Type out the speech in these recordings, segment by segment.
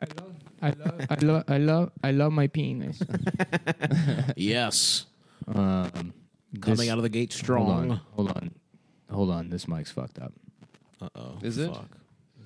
I love, I love, I love, I love, I love my penis. Yes. Um, Coming this- out of the gate Hold strong. on, hold on, hold on. This mic's fucked up. Uh oh. Is it? Fuck.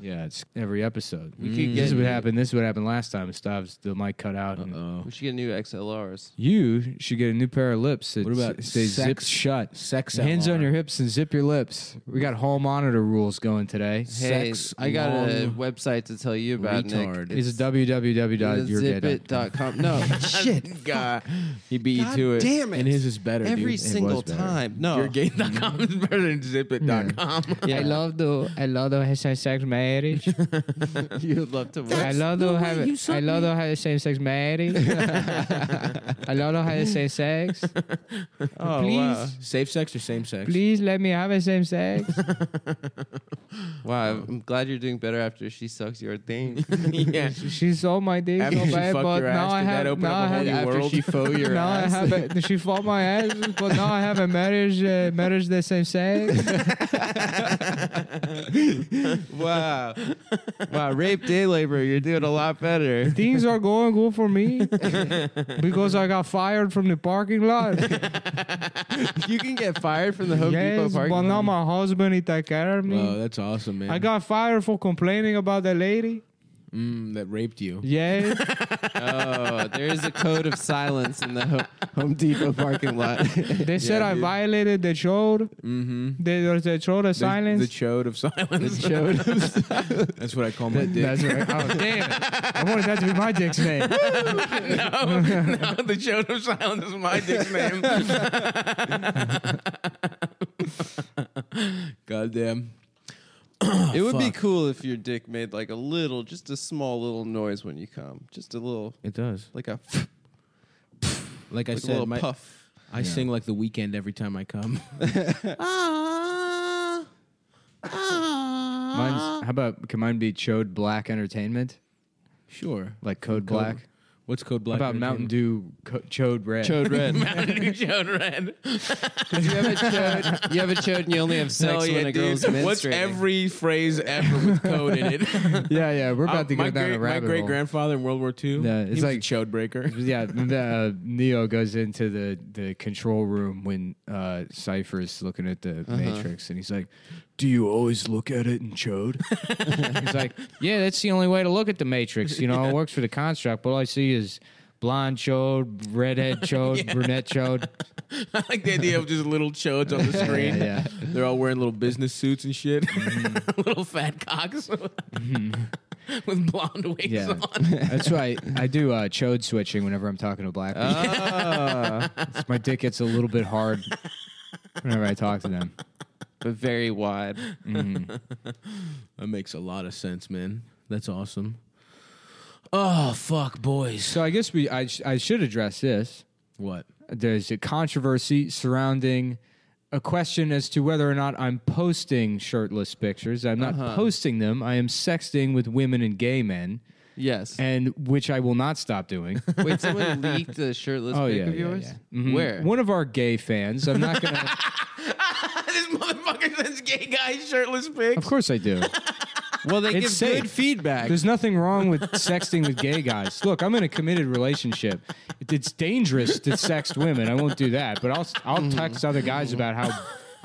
Yeah, it's every episode. We could This get is what happened. This is what happened last time. Stavs the mic cut out. and Uh We should get new XLRs. You should get a new pair of lips. That What about s- say sex- zipped shut? Sex Hands LR. on your hips and zip your lips. We got hall monitor rules going today. Hey, Sex I got a long website to tell you about, retard. Nick. It's www.yourgay.com. zipit.com. No, Shit. God. He beat God you to it. damn it. And his is better, every dude. single was better. time. No, Yourgay.com is better than zipit.com. Yeah. I love the I love the same sex marriage. you'd love to. I love to have I love the have same sex marriage. I love the have same sex. Oh Please. wow, Safe sex or same sex? Please let me have a same sex. wow! I'm glad you're doing better after she sucks your thing. yeah. She saw my dick After so she bad, fucked but your now ass, I did that have open now up I a whole have after world? she faux your now I ass. have a, she fought my ass, but now I have a marriage uh, marriage the same sex. wow, wow! Rape day labor. You're doing a lot better. Things are going good for me because I got fired from the parking lot. You can get fired from the Home Depot yes, parking but now my husband he take care of me. Oh, that's awesome, man. I got fired for complaining about the lady. Mm, that raped you. Yeah, Oh, there is a code of silence in the Ho- Home Depot parking lot. they said I dude. violated the code. Mm-hmm. They, there's a code of silence. The chode of silence. The Chode That's what I call my dick. That's right. Oh damn! I wanted that to be my dick's name. no, no, the chode of silence is my dick's name. Goddamn. it would be fuck. cool if your dick made like a little, just a small little noise when you come. Just a little, It does. like a, Like I like a said, little my, puff. I sing like the Weeknd every time I come. Ah. Ah. Mine's, how about can mine be Chode Black Entertainment? Sure. Like Code Black? What's code How black? about Mountain Dew Co- Chode Red? Chode red. Mountain Dew chode red. you have a chode. You have a chode, and you only have sex No, when yeah, a girl's dude. menstruating. What's every phrase ever with code in it? Yeah, yeah. We're about Uh, to my get down great, a my rabbit great hole. grandfather in World War II. Yeah, he was like- a chode breaker. Yeah, uh, Neo goes into the, the control room when uh, Cypher's looking at the Matrix, and he's like, "Do you always look at it in chode?" he's like, "Yeah, that's the only way to look at the Matrix. You know, it works for the construct, but all I see is blonde chode, redhead chode, brunette chode." I like the idea of just little chodes on the screen. yeah. They're all wearing little business suits and shit. little fat cocks with blonde wigs Yeah, on. that's why I, I do uh, chode switching whenever I'm talking to black people. Ah, My dick gets a little bit hard whenever I talk to them. But very wide. That makes a lot of sense, man. That's awesome. Oh fuck, boys. So I guess we I, sh- I should address this. What? there's a controversy surrounding a question as to whether or not I'm posting shirtless pictures. I'm not Uh-huh. posting them. I am sexting with women and gay men, Yes. and which I will not stop doing. Wait, someone leaked a shirtless oh pic yeah, of yeah, yours? yeah. Mhm. Where? One of our gay fans. I'm not gonna. this motherfucker sends gay guy shirtless pics. of course I do. Well, they It's give safe. good feedback. There's nothing wrong with sexting with gay guys. Look, I'm in a committed relationship. It's dangerous to sext women. I won't do that, but I'll I'll text other guys about how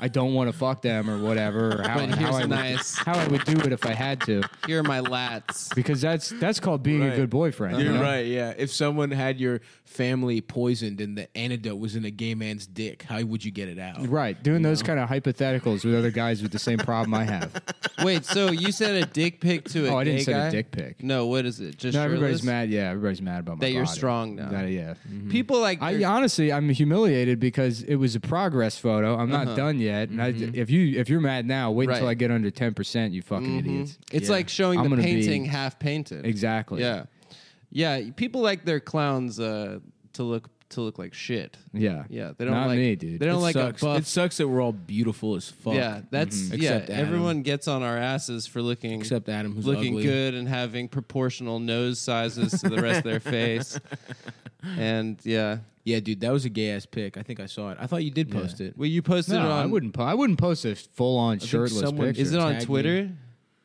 I don't want to fuck them or whatever, or how, But how here's I would, how I would do it if I had to, Here are my lats. because that's that's called being a Right. good boyfriend. you You're know? right, yeah. If someone had your family poisoned and the antidote was in a gay man's dick, how would you get it out? Right, doing those kind of hypotheticals with other guys with the same problem I have. Wait, so you said a dick pic to a Oh, I didn't gay send guy? a dick pic. No, what is it? Just No, everybody's shirtless? mad. Yeah, everybody's mad about my That you're body. strong now. That- yeah. People like I honestly, I'm humiliated because it was a progress photo. I'm not Uh-huh. done yet. And I, if you if you're mad now, wait until I get under ten percent. You fucking Mhm. idiots. It's Yeah. like showing I'm the gonna be- painting half painted. Exactly. Yeah, yeah. People like their clowns uh, to look to look like shit. Yeah. Yeah, they don't Not like me, dude. They don't it like sucks. a buff. It sucks that we're all beautiful as fuck. yeah, that's Mhm. yeah. Except Adam. Everyone gets on our asses for looking Except Adam, who's looking ugly. good and having proportional nose sizes to the rest of their face. And yeah, Yeah, dude, that was a gay ass pic. I think I saw it. I thought you did post it. well, you posted No, it on. I wouldn't. Po- I wouldn't post a full on think shirtless someone- picture. Is it on Tag me. Twitter?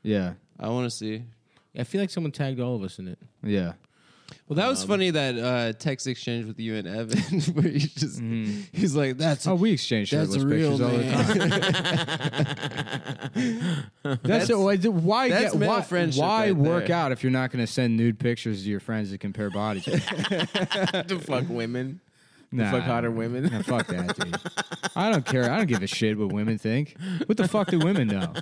Yeah. I want to see. I feel like someone tagged all of us in it. Yeah. Well, that was Um, funny that uh, text exchange with you and Evan, where you just he's like, "That's Oh, we exchange That's shirtless a real pictures all the time. That's, why. Why, that's get, male why, friendship why right work there. out if you're not going to send nude pictures to your friends to compare bodies? to fuck women. To fuck hotter women. Nah, fuck that, dude. I don't care. I don't give a shit what women think. What the fuck do women know?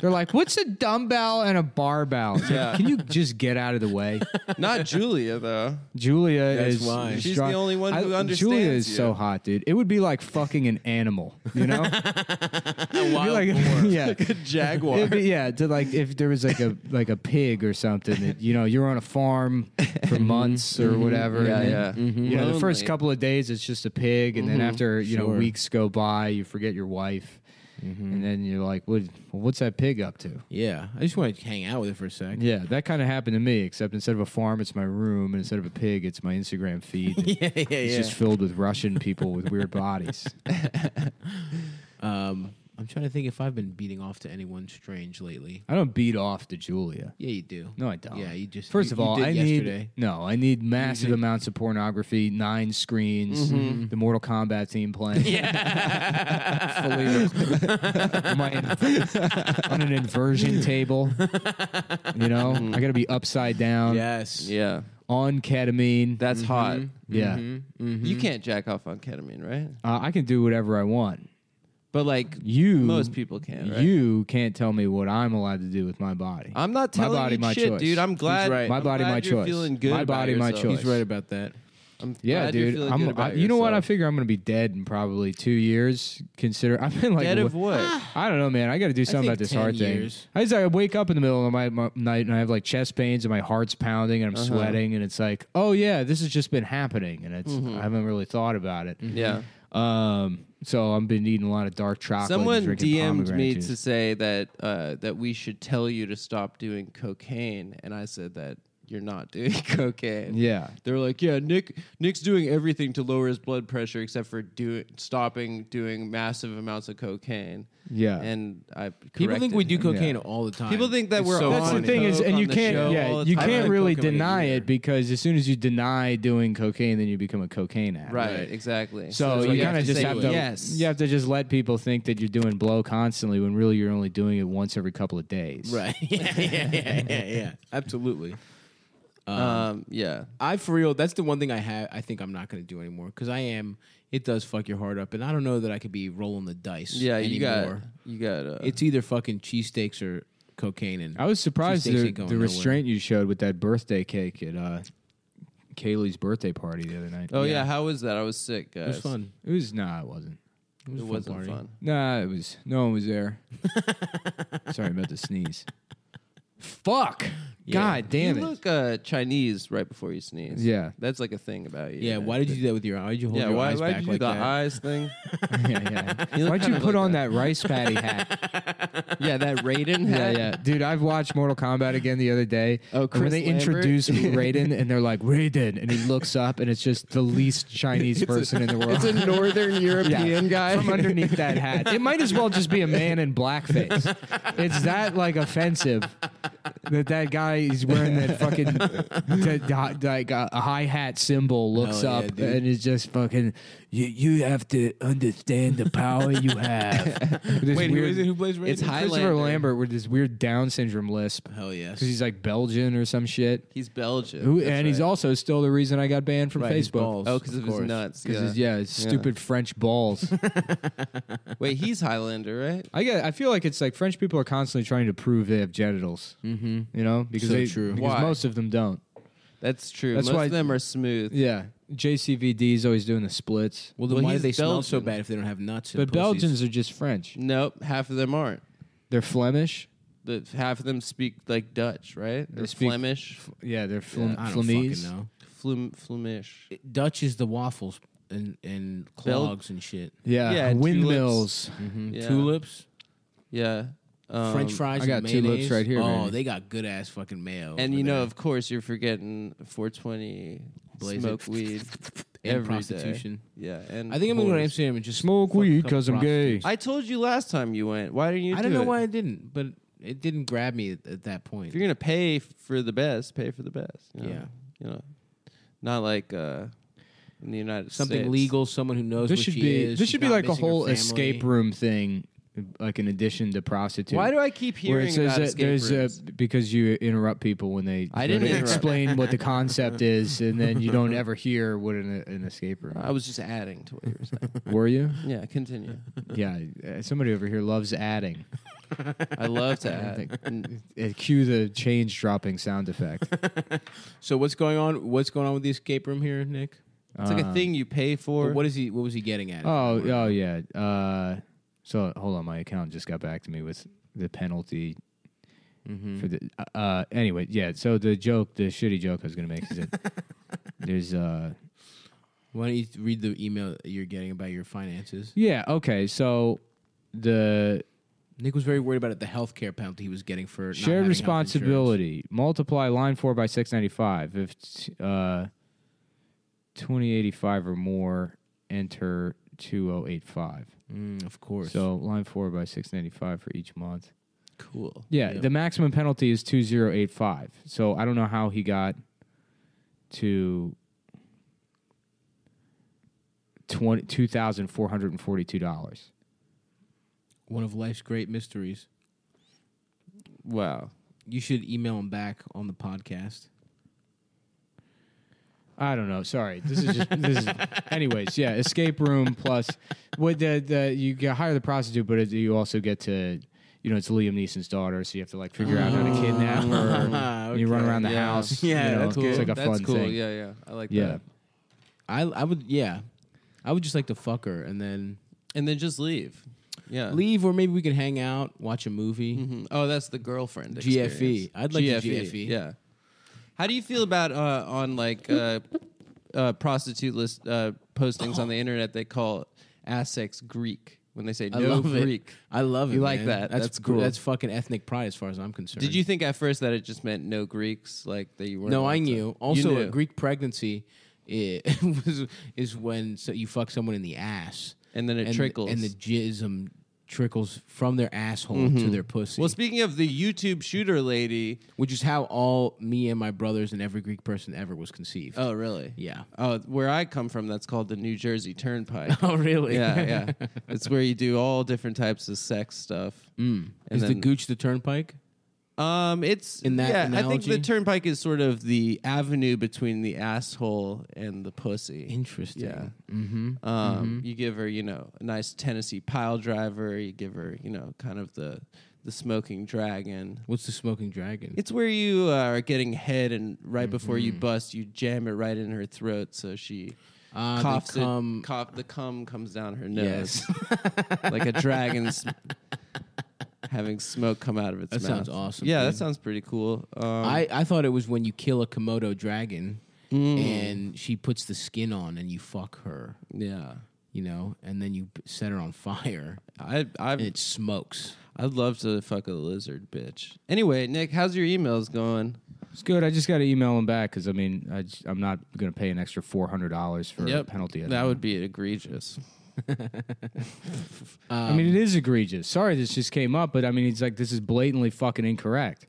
They're like, what's a dumbbell and a barbell? It's like, Yeah. Can you just get out of the way? not Julia though." Julia That's is why. She's the only one who understands. Julia understands is you. so hot, dude. It would be like fucking an animal, you know? It'd be like, yeah. a jaguar. It'd be, yeah, to like if there was like a like a pig or something that you know you're on a farm for mm-hmm. months or mm-hmm. whatever. Yeah, and then, yeah. You know, the mm-hmm. first Lonely. couple of days it's just a pig, and then after you know weeks go by, you forget your wife, and then you're like, what? Well, what's that pig up to? Yeah, I just want to hang out with it for a sec. Yeah, that kind of happened to me. Except instead of a farm, it's my room, and instead of a pig, it's my Instagram feed. yeah, yeah, It's yeah. just filled with Russian people with weird bodies. um, I'm trying to think if I've been beating off to anyone strange lately. I don't beat off to Julia. Yeah, you do. No, I don't. Yeah, you just First you- of all, I yesterday. need no. I need massive did- amounts of pornography, nine screens, the Mortal Kombat team playing. fully rec- Am on an inversion table. You know, I got to be upside down Yes. yeah, on ketamine. that's hot. yeah, Mm-hmm. You can't jack off on ketamine, right? uh, I can do whatever I want. But like You, most people can, right? you can't tell me what I'm allowed to do with my body. I'm not My telling body, you my shit, choice. dude. I'm glad. right. My I'm body, glad my you're choice. Feeling good My about body, my choice. He's right about that. I'm Yeah, glad you're dude. feeling I'm, good I, you know what? I figure I'm going to be dead in probably two years. Consider I've been like Dead of what? I don't know, man. I got to do something about this 10 heart years. thing. I just I wake up in the middle of my, my night and I have like chest pains and my heart's pounding and I'm Uh-huh. sweating and it's like, oh yeah, this has just been happening and it's Mm-hmm. I haven't really thought about it. Yeah. Um, so I've been eating a lot of dark chocolate. Someone DM'd me juice. to say that uh, that we should tell you to stop doing cocaine, and I said that you're not doing cocaine. Yeah. They're like, "Yeah, Nick. Nick's doing everything to lower his blood pressure except for doing stopping doing massive amounts of cocaine." Yeah. And I People think corrected we do him. cocaine Yeah. all the time. People think that It's we're so on That's the thing is, and you can't, yeah, you can't really deny either. it because as soon as you deny doing cocaine, then you become a cocaine addict. Right, Right. exactly. So, it's you like kind of just have to yes. you have to just let people think that you're doing blow constantly when really you're only doing it once every couple of days. Right. yeah, yeah, yeah, yeah, yeah. Absolutely. Um, Um, yeah. I for real. That's the one thing I have. I think I'm not going to do anymore because I am. It does fuck your heart up, and I don't know that I could be rolling the dice. Yeah, you anymore. got you got uh, It's either fucking cheesesteaks or cocaine, and I was surprised Cheesesteaks the, ain't going the nowhere. restraint you showed with that birthday cake at uh, Kaylee's birthday party the other night. Oh yeah. Yeah. how was that? I was sick, guys. it was fun. It was nah, it wasn't. It was it fun wasn't party. fun. Nah, it was no one was there. Sorry, I'm about to sneeze. Fuck. Yeah. God damn you it. look uh, Chinese right before you sneeze. Yeah. that's like a thing about you. Yeah. Why did you do that with your eye? Why did you hold Yeah, your why eyes why back did you like do the that? eyes thing? yeah, yeah. You look Why'd kind you of put like on that. that rice patty hat? yeah, that Raiden. Yeah, hat. yeah. Dude, I've watched Mortal Kombat again the other day. Oh, and when Chris they Lambert? introduce Raiden and they're like, Raiden, and he looks up and it's just the least Chinese person in the world. It's a Northern European guy From underneath that hat. It might as well just be a man in blackface. It's that like offensive that that guy is wearing that fucking that, that, like a, a hi hat cymbal looks Hell yeah, up dude. and is just fucking. You, you have to understand the power you have. With this Wait, who weird- is it? Who plays Raiden? It's Christopher Highlander. Lambert with this weird Down syndrome lisp Hell yes. because he's like Belgian or some shit. He's Belgian. Who, That's and he's right. also still the reason I got banned from Right, his Facebook. balls, oh, because of, his course. nuts. Because Yeah. yeah, his Yeah. stupid French balls. Wait, he's Highlander, right? I get. I feel like it's like French people are constantly trying to prove they have genitals. Mm-hmm. You know, because So they, true. Because Why? most of them don't. That's true. That's Most why- of them are smooth. Yeah, JCVD is always doing the splits, Well, then Well, why do he's they smell so Belgian. bad if they don't have nuts? and but pussies? Belgians are just French. Nope, half of them aren't. They're Flemish. The half of them speak like Dutch, right? They Or speak- Flemish, Yeah, they're Yeah, Flem- I don't Flemish. fucking know. Flum, Flemish. It- Dutch is the waffles and and Bel- clogs and shit. Yeah, Yeah, and windmills. Mm-hmm. Yeah. Tulips, Yeah. Um, French fries. I got and tulips mayonnaise. right here, Oh, baby. they got good ass fucking mayo. And you know, there. of course, you're forgetting 420 Blaze it. smoke weed and every day. prostitution. Yeah, and I think I'm gonna go to. Amsterdam and just Smoke weed because I'm gay. I told you last time you went. Why didn't you? I do don't know it? why I didn't, but It didn't grab me at, at that point. If you're gonna pay for the best, pay for the best. you know? Yeah. you know, not like uh, in the United States, Something States. legal, someone who knows This what should be is. this should be like a whole escape room thing, like in addition to prostitute. Why do I keep hearing it says about that escape there's rooms? a because you interrupt people when they I didn't interrupt. explain what the concept is, and then you don't ever hear what an, an escape room. I was just adding to what you were saying. Were you? yeah, continue. Yeah, uh, somebody over here loves adding. I love to add. Uh, Cue the change dropping sound effect. So what's going on? What's going on with the escape room here, Nick? It's like a Uh, thing you pay for. What is he? What was he getting at? Oh, oh yeah. Uh, so hold on, my account just got back to me with the penalty Mhm. for the. Uh, anyway, yeah. So the joke, the shitty joke I was gonna make is that there's uh. Why don't you read the email you're getting about your finances? Yeah. Okay. So the Nick was very worried about it, the health care penalty he was getting for shared responsibility multiply line four by six ninety five. If t- uh, twenty eighty five or more, enter two oh eight five. Mm, of course. So line four by six ninety five for each month. cool? Yeah, Yeah. the maximum penalty is two zero eight five. So I don't know how he got to twenty two thousand four hundred and forty two dollars. one of life's great mysteries. Wow. You should email him back on the podcast. I don't know. Sorry, this is just this is. Anyways, yeah, escape room plus what the the you get hire the prostitute, but it, you also get to. You know, it's Liam Neeson's daughter, so you have to like figure out how to kidnap her. and You run Okay. around the Yeah. house. Yeah, you know, that's It's like a That's fun cool. thing. Yeah, yeah. I like Yeah. that. I I would yeah, I would just like to fuck her and then And then just leave. Yeah. leave, or maybe we could hang out, watch a movie. Mhm. Oh, that's the girlfriend. GFE. experience. I'd like the GFE. Yeah. How do you feel about uh, on like uh, uh, prostitute list uh, postings on the internet? They call ass sex Greek when they say I no love it. Greek. I love it. You like man. that. That's, That's cool. That's fucking ethnic pride, as far as I'm concerned. Did you think at first that it just meant no Greeks, like that you weren't? No, I knew. Also, knew. a Greek pregnancy i- was is when so you fuck someone in the ass and then it and, trickles. and the jism trickles from their asshole to their pussy. well, speaking of the YouTube shooter lady. which is how all me and my brothers and every Greek person ever was conceived. Oh, really? yeah. Oh, where I come from, that's called the New Jersey Turnpike. Oh, really? yeah, yeah. It's where you do all different types of sex stuff. Mm. Is the gooch the turnpike? Um, it's In that yeah. I think the turnpike is sort of the avenue between the asshole and the pussy. Interesting. Yeah. Mm-hmm. Um, you give her, you know, a nice Tennessee pile driver. You give her, you know, kind of the the smoking dragon. What's the smoking dragon? It's where you uh, are getting head, and right before Mm-hmm. you bust, you jam it right in her throat, so she the coughs cum- it. Cough, the cum comes down her nose Yes. like a dragon's having smoke come out of its That mouth. sounds awesome, Yeah, that dude. sounds pretty cool. Um, I, I thought it was when you kill a Komodo dragon mm, and she puts the skin on and you fuck her, yeah, you know, and then you p- set her on fire I I and it smokes. I'd love to fuck a lizard bitch. Anyway, Nick, how's your emails going? It's good. I just got to email him back because I mean I j- I'm not going to pay an extra four hundred dollars for a penalty. I That don't would be egregious. I mean, it is egregious. Sorry, this just came up, but I mean, it's like this is blatantly fucking incorrect.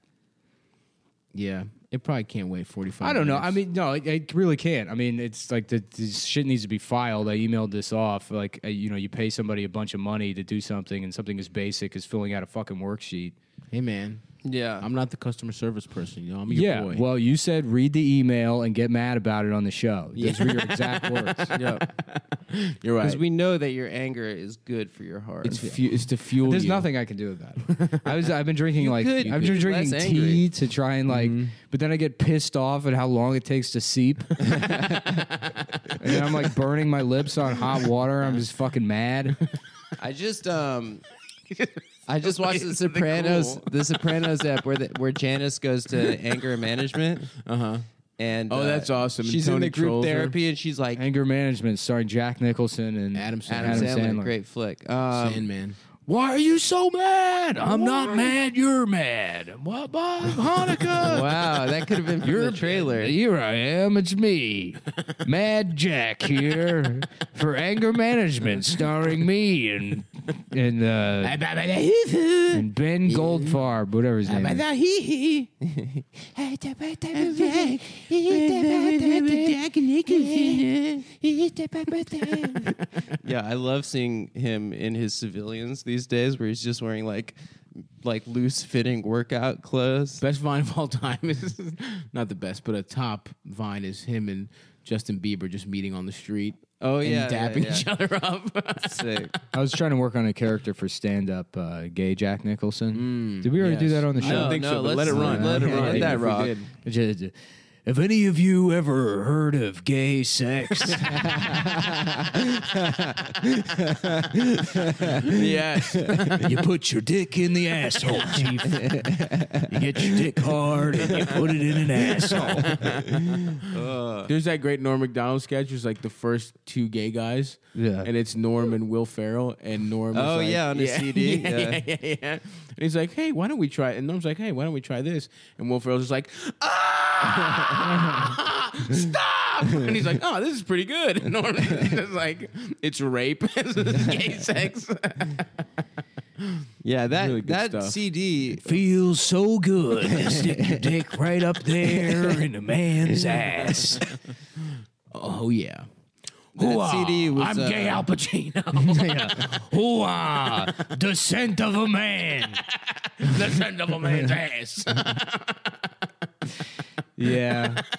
Yeah, it probably can't wait 45 I don't know. minutes. I mean, no, it, it really can't. I mean, it's like the this shit needs to be filed. I emailed this off. Like, uh, you know, you pay somebody a bunch of money to do something, and something as basic as filling out a fucking worksheet. hey, man, Yeah, I'm not the customer service person. You know, I'm your yeah. boy. Well, you said read the email and get mad about it on the show. Those Yeah. were your exact words. yeah. You're right. because we know that your anger is good for your heart. it's, fu- it's to fuel There's you. nothing I can do about it. I was I've been drinking like could- I've been drinking tea angry. to try and like, but then I get pissed off at how long it takes to seep, and I'm like burning my lips on hot water. I'm just fucking mad. I just um. I just watched The Sopranos, the Sopranos app where the, where Janice goes to anger management, Uh huh. and Oh, uh, that's awesome. And She's in the group trolls her. therapy, and she's like, Anger Management, starring Jack Nicholson and Adam Sandler. Adam, Sandler, great flick. Um, Sandman. Why are you so mad? I'm not mad. You're mad. What, Bob? Hanukkah. wow, that could have been from the trailer. Here I am. It's me, Mad Jack here for Anger Management, starring me and and uh, and Ben Goldfarb, whatever his name. is. Yeah, I love seeing him in his civilians these days, where he's just wearing like like loose fitting workout clothes. Best vine of all time is not the best, but a top vine is him and Justin Bieber just meeting on the street. Oh and yeah, yeah, dapping yeah. each other up. Sick. I was trying to work on a character for stand-up uh, gay Jack Nicholson. Did we already do that on the show? I show? don't No, think no, so, but let it run. let- Let, it let run. that If we rock. Did. J- Have any of you ever heard of gay sex? Yes. you put your dick in the asshole, chief. You get your dick hard and you put it in an asshole. There's that great Norm Macdonald sketch. It's like the first two gay guys. Yeah. And it's Norm and Will Ferrell. And Norm Oh, like- yeah, on his CD, Yeah, yeah. yeah, yeah, yeah. And he's like, hey, why don't we try it? And Norm's like, hey, why don't we try this? And Will Ferrell's just like, ah! Stop! And he's like, oh, this is pretty good. And Norm is just like, it's rape. it's gay sex. Yeah, that Really good that stuff. CD. Feels so good to stick your dick right up there in a man's ass. oh, yeah. That CD was. I'm uh, gay Al Pacino. Hooah! The scent of a man. the scent of a man's ass. Yeah.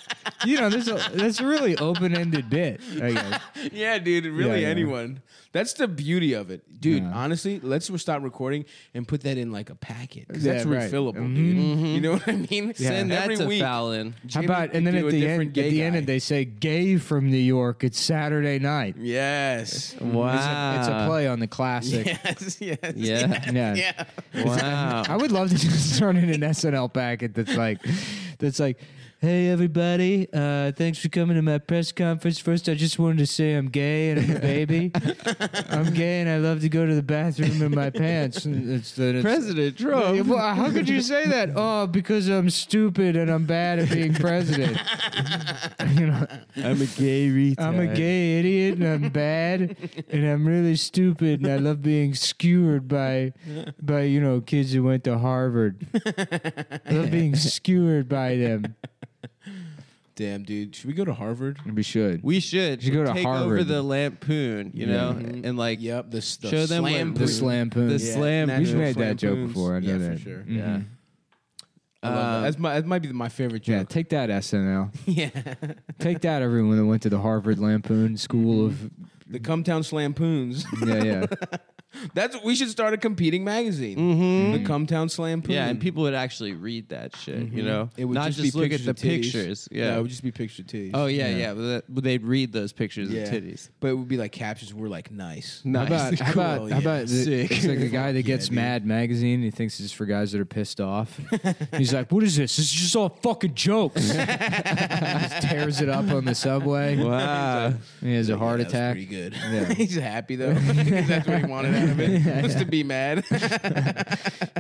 You know, this that's a really open-ended bit. I guess. yeah, dude. Really, Yeah, yeah. anyone. That's the beauty of it, dude. Yeah. Honestly, let's stop recording and put that in like a packet. 'cause Yeah, that's right. refillable, Mhm. dude. You know what I mean? Send that Every to week. Fallon. How Jimmy about and then could at a the different end, gay at the end, guy. they say "gay from New York." It's Saturday night. Yes. Wow. It's a, it's a play on the classic. Yes. Yes. Yeah. Yeah. Yeah. Wow. I would love to just turn in an SNL packet that's like, that's like, hey everybody, uh, thanks for coming to my press conference. First, I just wanted to say I'm gay and I'm a baby. I'm gay and I love to go to the bathroom in my pants. And it's, then it's, President Trump. Well, how could you say that? Oh, because I'm stupid and I'm bad at being president. you know, I'm a gay retard. I'm a gay idiot and I'm bad and I'm really stupid and I love being skewered by by you know kids who went to Harvard. I love being skewered by them. Damn, dude. Should we go to Harvard? We should. We should, should go to take over Harvard. the lampoon, you know, Mhm. and like Yep. The, s- the Show them slam the slampoon. the Yeah. slam. National We've made that joke before. I know Yeah, that. for sure. Mhm. Yeah. I love that. That's my that might be my favorite joke. Yeah, joke. take that SNL. Yeah. Take that, everyone that went to the Harvard Lampoon School of. The Cumtown Slampoons. Yeah, yeah. That's we should start a competing magazine. Mhm. The Cumtown Slampoon. Yeah, and people would actually read that shit, you know, It would not just, just, be look at pictures the of titties. pictures. Yeah. Yeah. it would just be picture titties. oh yeah, Yeah. yeah. But, that, but they'd read those pictures Yeah. of titties. But it would be like captions were like nice. Nice. How about how Cool, about yeah. how about the, Sick. it's like a guy that gets dude. mad magazine. and He thinks it's for guys that are pissed off. He's like, "What is this? This is just all fucking jokes." just tears it up on the subway. Wow. He has a heart Yeah, that was attack. Pretty good. Yeah. He's happy though. That's what he wanted out of it. Was to be mad.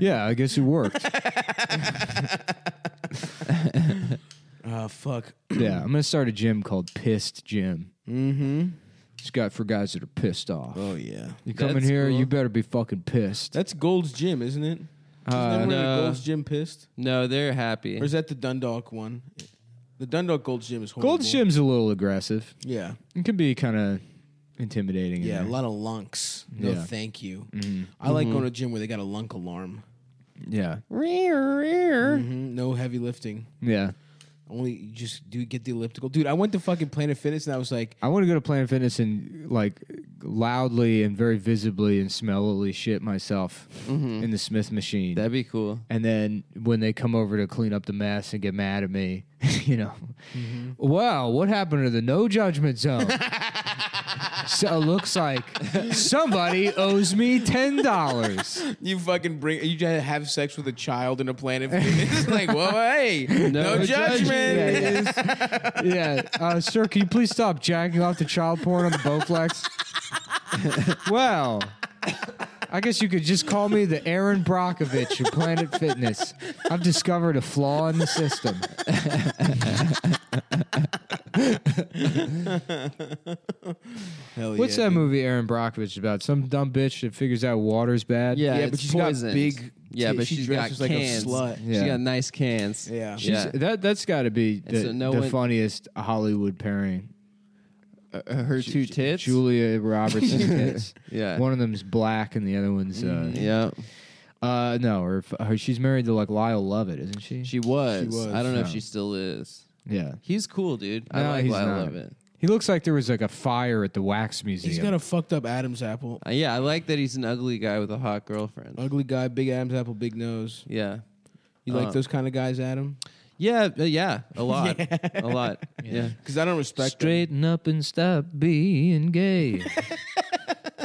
Yeah, I guess it worked. oh fuck. yeah, I'm gonna start a gym called Pissed Gym. Mm-hmm. It's got for guys that are pissed off. Oh yeah. you come in here, cool. you better be fucking pissed. That's Gold's Gym, isn't it? Isn't Uh, that no. Gold's Gym pissed? No, they're happy. Or is that the Dundalk one? The Dundalk Gold's Gym is horrible. Gold's Gym's a little aggressive. Yeah. It can be kind of intimidating. Yeah, a lot of lunks. No, Yeah. thank you. Mhm. I like going to a gym where they got a lunk alarm. Yeah, hmm No heavy lifting. yeah. Only you just do get the elliptical. Dude, I went to fucking Planet Fitness and I was like, I want to go to Planet Fitness and like loudly and very visibly and smellily shit myself in the Smith machine. That'd be cool. and then when they come over to clean up the mess and get mad at me, you know, wow, what happened to the no judgment zone? so it looks like somebody owes me ten dollars. you fucking bring, you just have sex with a child in a Planet Fitness. like, whoa, hey, no, judgment. Yeah, yeah. Uh, sir, can you please stop jacking off the child porn on the Bowflex? well, I guess you could just call me the Erin Brockovich of Planet Fitness. I've discovered a flaw in the system. Hell What's yeah, that dude. movie Erin Brockovich about? Some dumb bitch that figures out water's bad. Yeah, Yeah, it's but she's poisoned. got big. Yeah, but she she's got dresses like cans. a slut. Yeah. She got nice cans. Yeah. She's, Yeah. that that's got to be the, so no the one- funniest Hollywood pairing. Uh, her two tits. Julia Roberts tits. Yeah. One of them's black and the other one's uh, yeah. uh no, or, f- her, she's married to like Lyle Lovett, isn't she? She was. She was, I don't know if no. she still is. yeah. He's cool, dude. I No, like he's Lyle not. Lovett. He looks like there was like a fire at the wax museum. He's got a fucked up Adam's apple. Uh, yeah, I like that he's an ugly guy with a hot girlfriend. Ugly guy, big Adam's apple, big nose. Yeah. You Uh, like those kind of guys, Adam? Yeah, uh, yeah, a lot. A lot. Yeah. Because I don't respect them. Straighten up and stop being gay.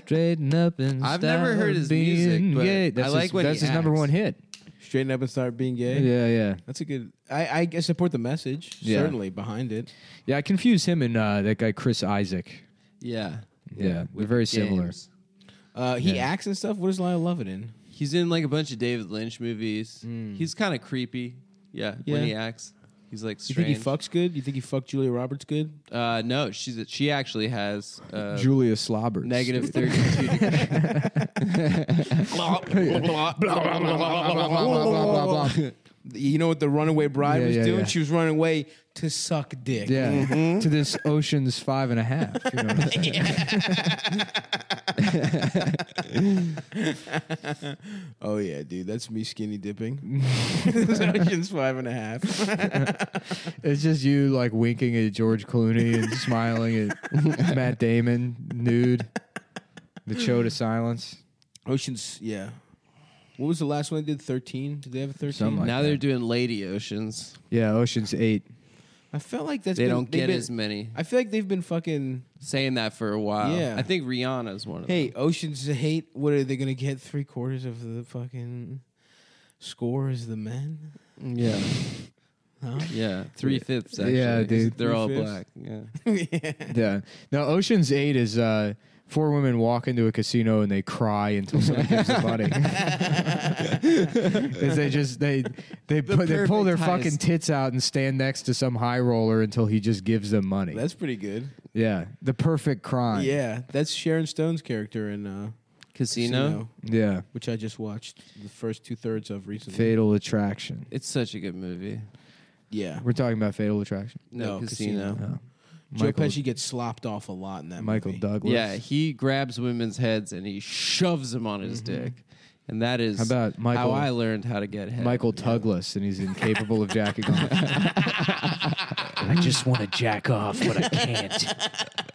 Straighten up and I've stop never heard his being music, but gay. I That's like his, when he that's his number acts. one hit. Straighten up and start being gay. Yeah, yeah, That's a good. I, I support the message Yeah. certainly behind it. yeah. I confuse him and uh, that guy Chris Isaak. Yeah. Yeah, with they're very games. similar. Uh, he Yeah. acts and stuff. What is Lyle Lovett in? He's in like a bunch of David Lynch movies. Mm. He's kind of creepy. Yeah, Yeah. when he acts, he's like You strange. think he fucks good? You think he fucked Julia Roberts good? Uh, no, she's a, she actually has uh, Julia Slobber. negative thirty-two. degrees. You know what the runaway bride Yeah, was yeah, doing? yeah. She was running away to suck dick. Yeah, Mm-hmm. to this ocean's five and a half. You know what I'm saying? Oh yeah, dude, that's me skinny dipping. Ocean's five and a half. It's just you like winking at George Clooney and smiling at Matt Damon nude. The show to silence. Ocean's yeah. What was the last one they did? Thirteen? Did they have a thirteen? Something like now that. they're doing Lady Oceans. Yeah, Ocean's Eight. I felt like that's They been- don't they've get been- as many. I feel like they've been fucking. Saying that for a while. Yeah. I think Rihanna's one of them. Hey, Ocean's Eight. What are they gonna get? Three quarters of the fucking score is the men. Yeah. Huh? Yeah. Three fifths. Actually. Yeah, dude. They're all Three-fifths? black. Yeah. Yeah. Now Ocean's Eight is uh, four women walk into a casino and they cry until someone gives them money. Because they just they they put, they pull their perfect fucking tits out and stand next to some high roller until he just gives them money. That's pretty good. yeah, the perfect crime. Yeah, that's Sharon Stone's character in uh, Casino. yeah. which I just watched the first two thirds of recently. Fatal Attraction. It's such a good movie. Yeah, We're talking about Fatal Attraction. No, No, Casino. Casino. Oh. Joe Pesci gets slopped off a lot in that Michael movie. Douglas. Yeah, he grabs women's heads and he shoves them on his mm-hmm. dick, and that is How about Michael? how I learned how to get head. Michael Tuglas, and he's incapable of jacking off. I just want to jack off, but I can't.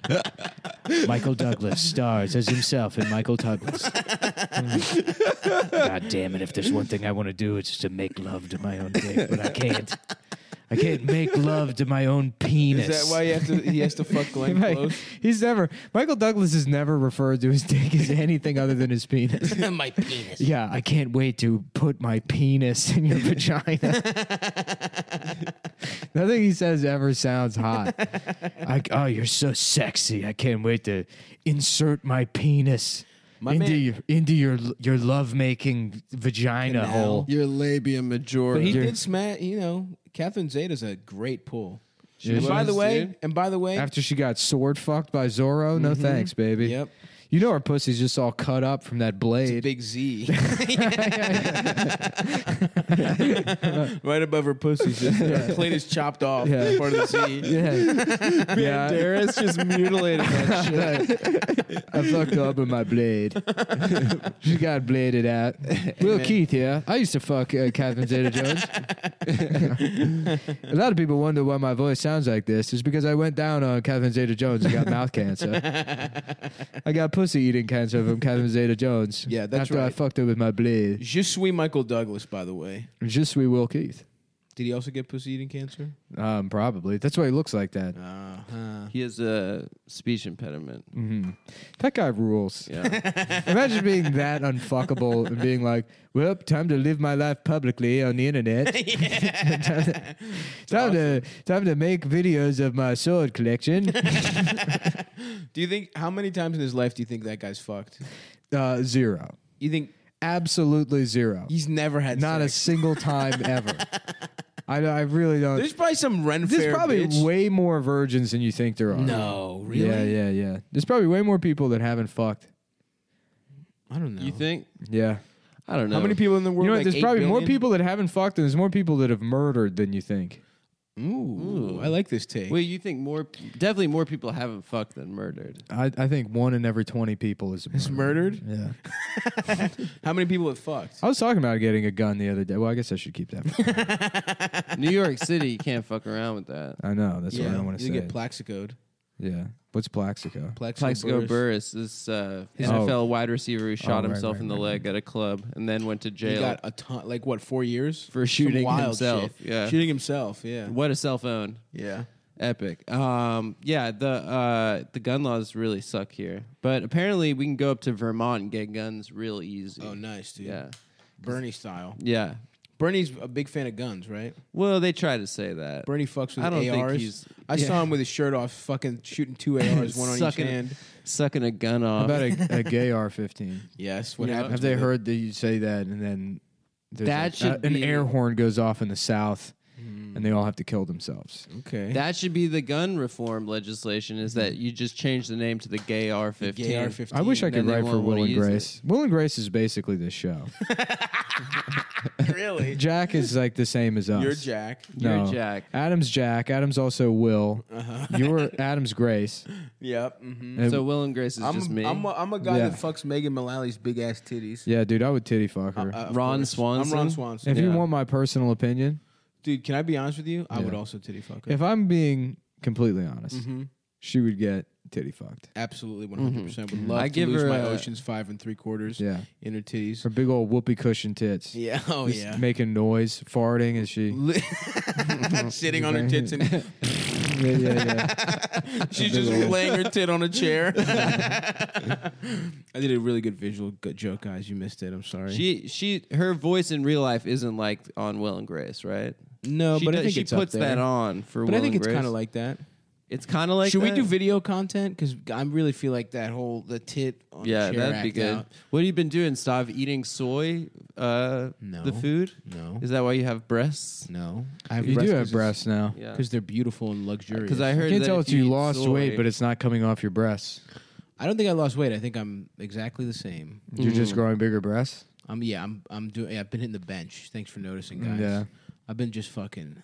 Michael Douglas stars as himself in Michael Douglas. God damn it! If there's one thing I want to do, it's to make love to my own dick, but I can't. I can't make love to my own penis. Is that why he has to? He has to fuck Glenn Right. Close. He's never. Michael Douglas has never referred to his dick as anything other than his penis. My penis. Yeah, I can't wait to put my penis in your vagina. Nothing he says ever sounds hot. I, oh, you're so sexy. I can't wait to insert my penis My into man- your into your your love making vagina hole. Your labia majora. But he You're- did smash. You know, Catherine Zeta's a great pull. She and by the way, dude. and by the way, After she got sword fucked by Zorro, no mm-hmm. thanks, baby. yep, You know her pussy's just all cut up from that it's a blade. big Z. right above her pussy, just her clit is chopped off. Yeah. Part of the Z. yeah, yeah. Darius just mutilated that shit. I fucked up with my blade. she got bladed out. Will Keith here. I used to fuck uh, Catherine Zeta Jones. a lot of people wonder why my voice sounds like this. It's because I went down on Catherine Zeta Jones and got mouth cancer. I got pussy eating cancer from Kevin Zeta Jones. Yeah, that's after I fucked her with my blade. Je suis Michael Douglas, by the way. Je suis Will Keith. Did he also get pussy eating cancer? Um, probably. That's why he looks like that. He has a speech impediment. hmm That guy rules. Yeah. Imagine being that unfuckable and being like, well, time to live my life publicly on the internet. time, to, time to make videos of my sword collection. Do you think how many times in his life do you think that guy's fucked? uh, zero. You think Absolutely zero. he's never had Not a single time ever. I, I really don't. There's probably some Ren There's Fair probably bitch. way more virgins than you think there are. No, really? Yeah, yeah, yeah. There's probably way more people that haven't fucked. I don't know. You think? Yeah. I don't know. How many people in the world? You know, what? like there's 8 probably more billion? people that haven't fucked, and there's more people that have murdered than you think. Ooh, I like this take. Wait, you think more? Definitely more people haven't fucked than murdered. I, I think one in every 20 people is Is murdered? Yeah. How many people have fucked? I was talking about getting a gun the other day. Well, I guess I should keep that. New York City, you can't fuck around with that. I know. That's what I don't want to you say. get plaxicoed. Yeah. What's Plaxico? Plaxico Burress. Burris, this uh, His- NFL Oh. wide receiver who shot right, himself right, in the right, leg at a club and then went to He jail got a ton, like what, four years for Some shooting wild himself. shit. Yeah. shooting himself. Yeah, What a cell phone. yeah. Epic. Um, yeah, the uh, the gun laws really suck here, but apparently we can go up to Vermont and get guns real easy. Oh, nice, dude. Yeah, Bernie style. yeah. Bernie's a big fan of guns, right? Well, they try to say that. Bernie fucks with I don't think ARs. he's- I yeah. saw him with his shirt off, fucking shooting two ARs, one on each Sucking- hand. Sucking a gun off. How off. about a, a gay R15? Yes. What You know, happens? Have they it? heard that you say that and then there's That a- should a- an air horn goes off in the south and they all have to kill themselves? Okay. that should be the gun reform legislation. Is that you just change the name to the gay R fifteen? Gay R15. I wish I Then could they write for won't wanna and use it. Grace. Will and Grace is basically this show. really. Jack is like the same as us. You're Jack. You're No. Jack. Adam's Jack. Adam's also Will. Uh-huh. You're Adam's Grace. Yep. Mm-hmm. And- So Will and Grace is I'm, just me. I'm, a, I'm a guy Yeah. that fucks Megan Mullally's big ass titties. yeah, dude, I would titty fuck her. Uh, of Ron course. Swanson? I'm Ron Swanson. if you want my personal opinion, Dude, can I be honest with you? I would also titty fuck her. if I'm being completely honest, Mhm. She would get titty fucked. Absolutely, 100. Mm-hmm. percent Would love I to give lose her my a- Ocean's five and three quarters Yeah, in her titties. her big old whoopee cushion tits. Yeah. Oh Just yeah. making noise, farting as she. Sitting on her tits and yeah, yeah, yeah. she's just laying her tit on a chair. I did a really good visual good joke, guys. You missed it. I'm sorry. She she her voice in real life isn't like on Will and Grace, right? no, she but I does- think she it's up puts there. that on for. But Will I think and it's Grace. kind of like that. It's kind of like. Should we do video content? Because I really feel like that whole the tit. On Yeah, the chair that'd be act good. out. What have you been doing? Stop eating soy. Uh, No. the food. No, Is that why you have breasts? no. I have You do have breasts now. Yeah. because they're beautiful and luxurious. Because I heard I can't that tell if if you eat lost soy- weight, but it's not coming off your breasts. I don't think I lost weight. I think I'm exactly the same. You're just Mm. growing bigger breasts. I'm yeah. I'm I'm doing. Yeah, I've been hitting the bench. Thanks for noticing, guys. Yeah, I've been just fucking.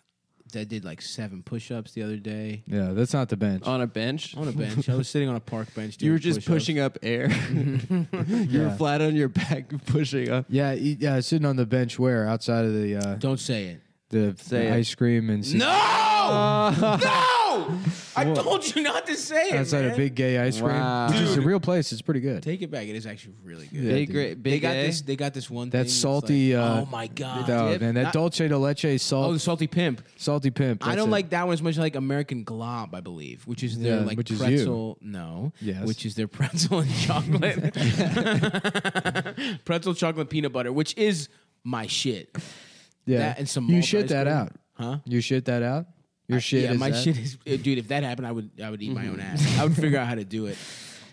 I did like seven push-ups the other day yeah. That's not the bench. on a bench. on a bench. I was sitting on a park bench. you were just push-ups. pushing up air. you were Yeah. flat on your back pushing up. Yeah, eat, yeah. Sitting on the bench where outside of the uh, Don't say it. the, Say the it. ice cream and No, no! I told you not to say it. outside man. a big gay ice cream, Wow. which is a Dude. real place. It's pretty good. Take it back. It is actually really good. Yeah, Big, dude. great, they got A? this. They got this one. That thing that's salty, like- uh, oh my god! Oh, dip. man, that Not- dulce de leche salt, Oh, the salty pimp. salty pimp. I that's don't it. like that one as much as like American Glob, I believe, which is their Yeah, like which is you. pretzel. No, Yes. which is their pretzel and chocolate. pretzel chocolate peanut butter, which is my shit. Yeah, that and some you malt shit ice that cream. out. Huh? You shit that out. Your shit yeah, my that? shit is, uh, dude. If that happened, I would, I would eat my own ass. I would figure out how to do it.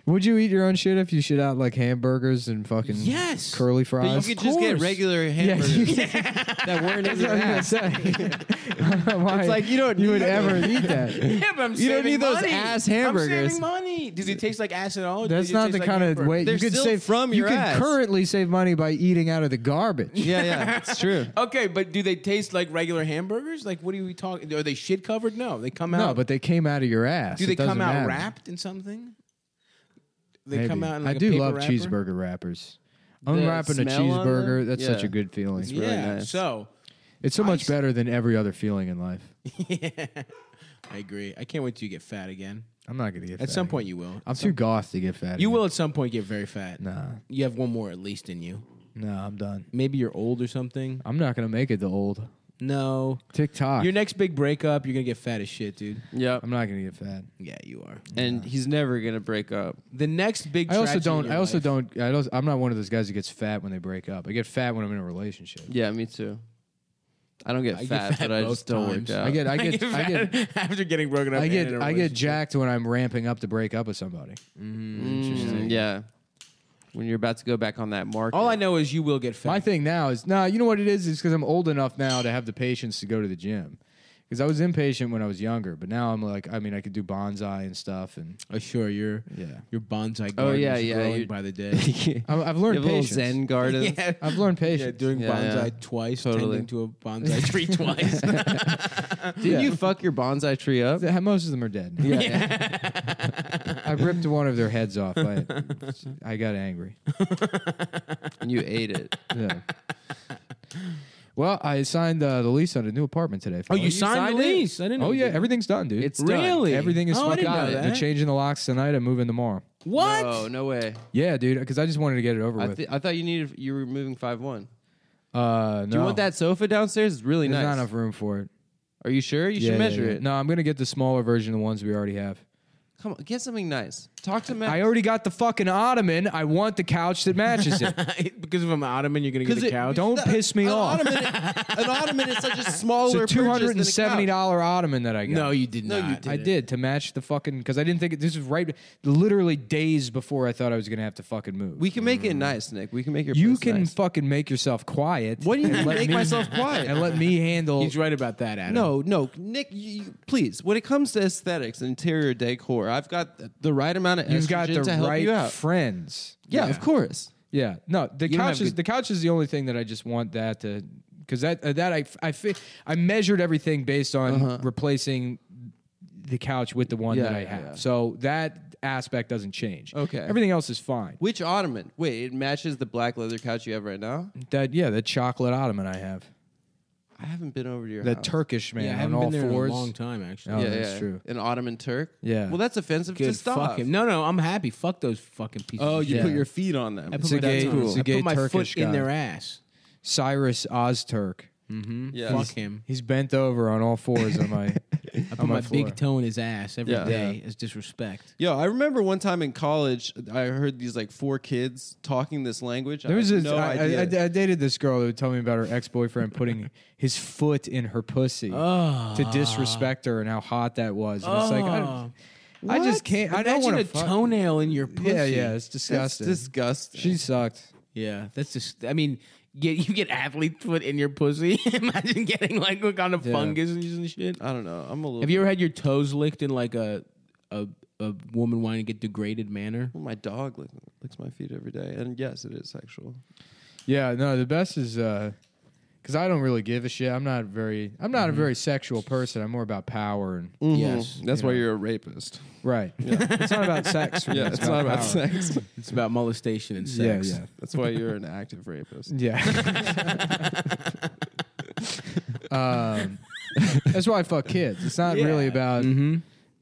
Would you eat your own shit if you shit out like hamburgers and fucking Yes. curly But fries? you could just get course. regular hamburgers you- that weren't in that's your what I was ass. gonna say. Why It's like you don't you would need ever eat that. Yeah, but I'm You don't saving need those money. ass I'm hamburgers. saving money. Does it taste like ass at all? That's Does it not taste the like kind of hamburger? way They're you could still save from You your can ass. currently save money by eating out of the garbage. Yeah, yeah, it's true. Okay, but do they taste like regular hamburgers? Like, what are we talking? Are they shit covered? No, they come out. No, but they came out of your ass. do they come doesn't out matter. wrapped in something? They Maybe. come out. In like I a do paper love wrapper? cheeseburger wrappers. Unwrapping a cheeseburger, them? that's such Yeah. a good feeling. It's, really yeah. nice. So, so much Nice. better than every other feeling in life. yeah, I agree. I can't wait till you get fat again. I'm not gonna get fat. At fat some again. point, you will. I'm too goth to get fat. You again. will at some point get very fat. Nah, You have one more at least in you. nah, I'm done. Maybe you're old or something. I'm not gonna make it to old. No. TikTok. Your next big breakup, you're gonna get fat as shit, dude. Yep. I'm not gonna get fat. Yeah, you are. And he's never gonna break up. The next big. I also tragedy in don't. your I also life- don't. I don't. I'm not one of those guys that gets fat when they break up. I get fat when I'm in a relationship. Yeah, me too. I don't get I get fat, fat but I both just don't times. work out. I get. I get. I get. fat after getting broken up. I and get. in a I get relationship. jacked when I'm ramping up to break up with somebody. Mm, yeah. When you're about to go back on that market. All I know is you will get fat. My thing now is nah. You know what it is? Is because I'm old enough now to have the patience to go to the gym. Because I was impatient when I was younger, but now I'm like, I mean, I could do bonsai and stuff, and Oh, sure, your yeah, your bonsai oh, garden Oh, yeah, is yeah, growing you- by the day. I've, I've you learned have a little patience. Zen garden. yeah, I've learned yeah, patience. doing Yeah, bonsai yeah. twice, Totally. tending to a bonsai tree twice. Didn't Yeah. you fuck your bonsai tree up? Most of them are dead. Yeah. I ripped one of their heads off. I, I got angry. and you ate it. Yeah. Well, I signed uh, the lease on a new apartment today. oh, you fellas. signed, signed the it? lease? I didn't. Oh know you yeah, did. everything's done, dude. It's done. really Everything is oh, I fucking didn't know done. that. They're changing the locks tonight. I'm moving tomorrow. What? No, no way. Yeah, dude, because I just wanted to get it over I, with. th- I thought you needed you were moving five one. uh, no. Do you want that sofa downstairs? It's really There's nice. not enough room for it. Are you sure? You Yeah, should yeah, measure yeah. it. No, I'm gonna get the smaller version of the ones we already have. Come on, get something nice. Talk to Matt. I already got the fucking ottoman. I want the couch that matches it. because if I'm ottoman, you're gonna get a it- couch. Don't piss me an off. Ottoman, an ottoman is such a It's smaller a two hundred and purchase than a seventy couch. ottoman that I got. no, you did not. No, not. you didn't. I did to match the fucking because I didn't think it, this was right. Literally days before I thought I was gonna have to fucking move. We can make it nice, Nick. We can make your you place can nice. fucking make yourself quiet. What do you and mean let make me- myself quiet? and let me handle. He's right about that, Adam. No, no, Nick. You, you- please, when it comes to aesthetics and interior decor, I've got the- the right amount of You've got the to help right you out. friends. yeah, of course. Yeah, no, the You don't couch have is good- the couch is the only thing that I just want that to because that uh, that I I fi- I measured everything based on Uh-huh. replacing the couch with the one Yeah, that I yeah, have. yeah. So that aspect doesn't change. Okay. everything else is fine. Which ottoman? Wait, it matches the black leather couch you have right now. That yeah, the chocolate ottoman I have, I haven't been over to your the house. Turkish man yeah, I haven't all been there fours. in a long time actually. Oh, yeah, that's yeah. true. An Ottoman Turk. Yeah. Well, that's offensive Good, to stop. fuck him. No, no, I'm happy. Fuck those fucking pieces. Oh, you shit. put your feet on them. I It's put a gay- I it's a gay put my Turkish foot in guy. their ass. Cyrus Ozturk. Mm-hmm. Yes. Fuck him. He's bent over on all fours on my. I put on my, my big toe in his ass every day Yeah. as disrespect. Yo, I remember one time in college, I heard these like four kids talking this language. I There was had this, no I, idea. I, I dated this girl who told me about her ex boyfriend putting his foot in her pussy Oh. to ah. disrespect her and how hot that was. And it's like I. I just can't. I don't Imagine want a fuck. toenail in your pussy. Yeah, yeah, it's That's disgusting. disgusting. she sucked. Yeah, that's just. I mean, get you get athlete foot in your pussy. Imagine getting like what kind of Yeah. fungus and shit. I don't know. I'm a little. Have you ever had your toes licked in like a a, a woman wanting to get degraded manner? Well, my dog lick, licks my feet every day, and yes, it is sexual. Yeah, no, the best is uh, because I don't really give a shit. I'm not very. I'm not a very sexual person. I'm more about power and Yes, that's you why you're a rapist. right. it's not about sex. For me, Yeah, it's, not about power. sex. It's about molestation and sex. yeah, That's why you're an active rapist. yeah. um, that's why I fuck kids. It's not really about Mm-hmm.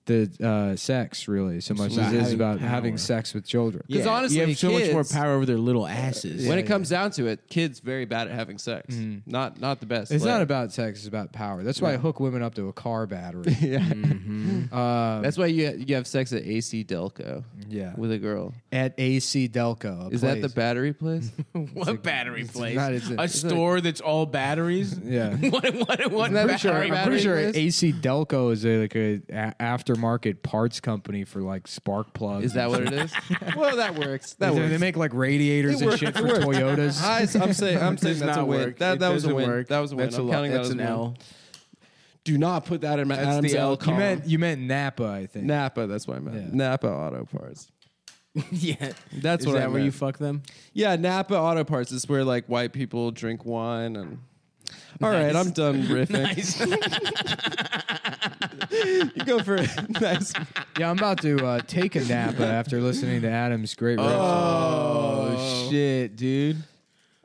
The uh, sex, really, so much about as it is about power. having sex with children. 'Cause honestly, you have so much more power over their little asses. when Yeah, it comes down to it, kids very bad at having sex. Mhm. Not not the best. It's Like- not about sex; it's about power. That's why I hook women up to a car battery. yeah. Mhm. Um, That's why you you have sex at AC Delco yeah. with a girl. At AC Delco. a Is that the battery place? what battery it's place? not- it's a- a it's store that's all batteries. Yeah. what what what? that I'm sure, battery I'm pretty sure? AC Delco is a, like a, a aftermarket parts company for like spark plugs. Is that what it is? well, that works. That they, works. they make like radiators and shit for. Toyotas. I, am saying I'm saying that's a win. work. That that was a win. work. That was a win. That's I'm a, counting that's that as an a win. L. Do not put that in my That's Adam's the L L you column. meant you meant Napa, I think. Napa. That's what I meant. Yeah. Napa Auto Parts. yeah, That's is what that I where you meant. fuck them? Yeah, Napa Auto Parts is where like white people drink wine and. All right. I'm done riffing. Nice. You go for it. nice. Yeah, I'm about to uh, take a Napa after listening to Adam's great riff. Oh. shit, dude.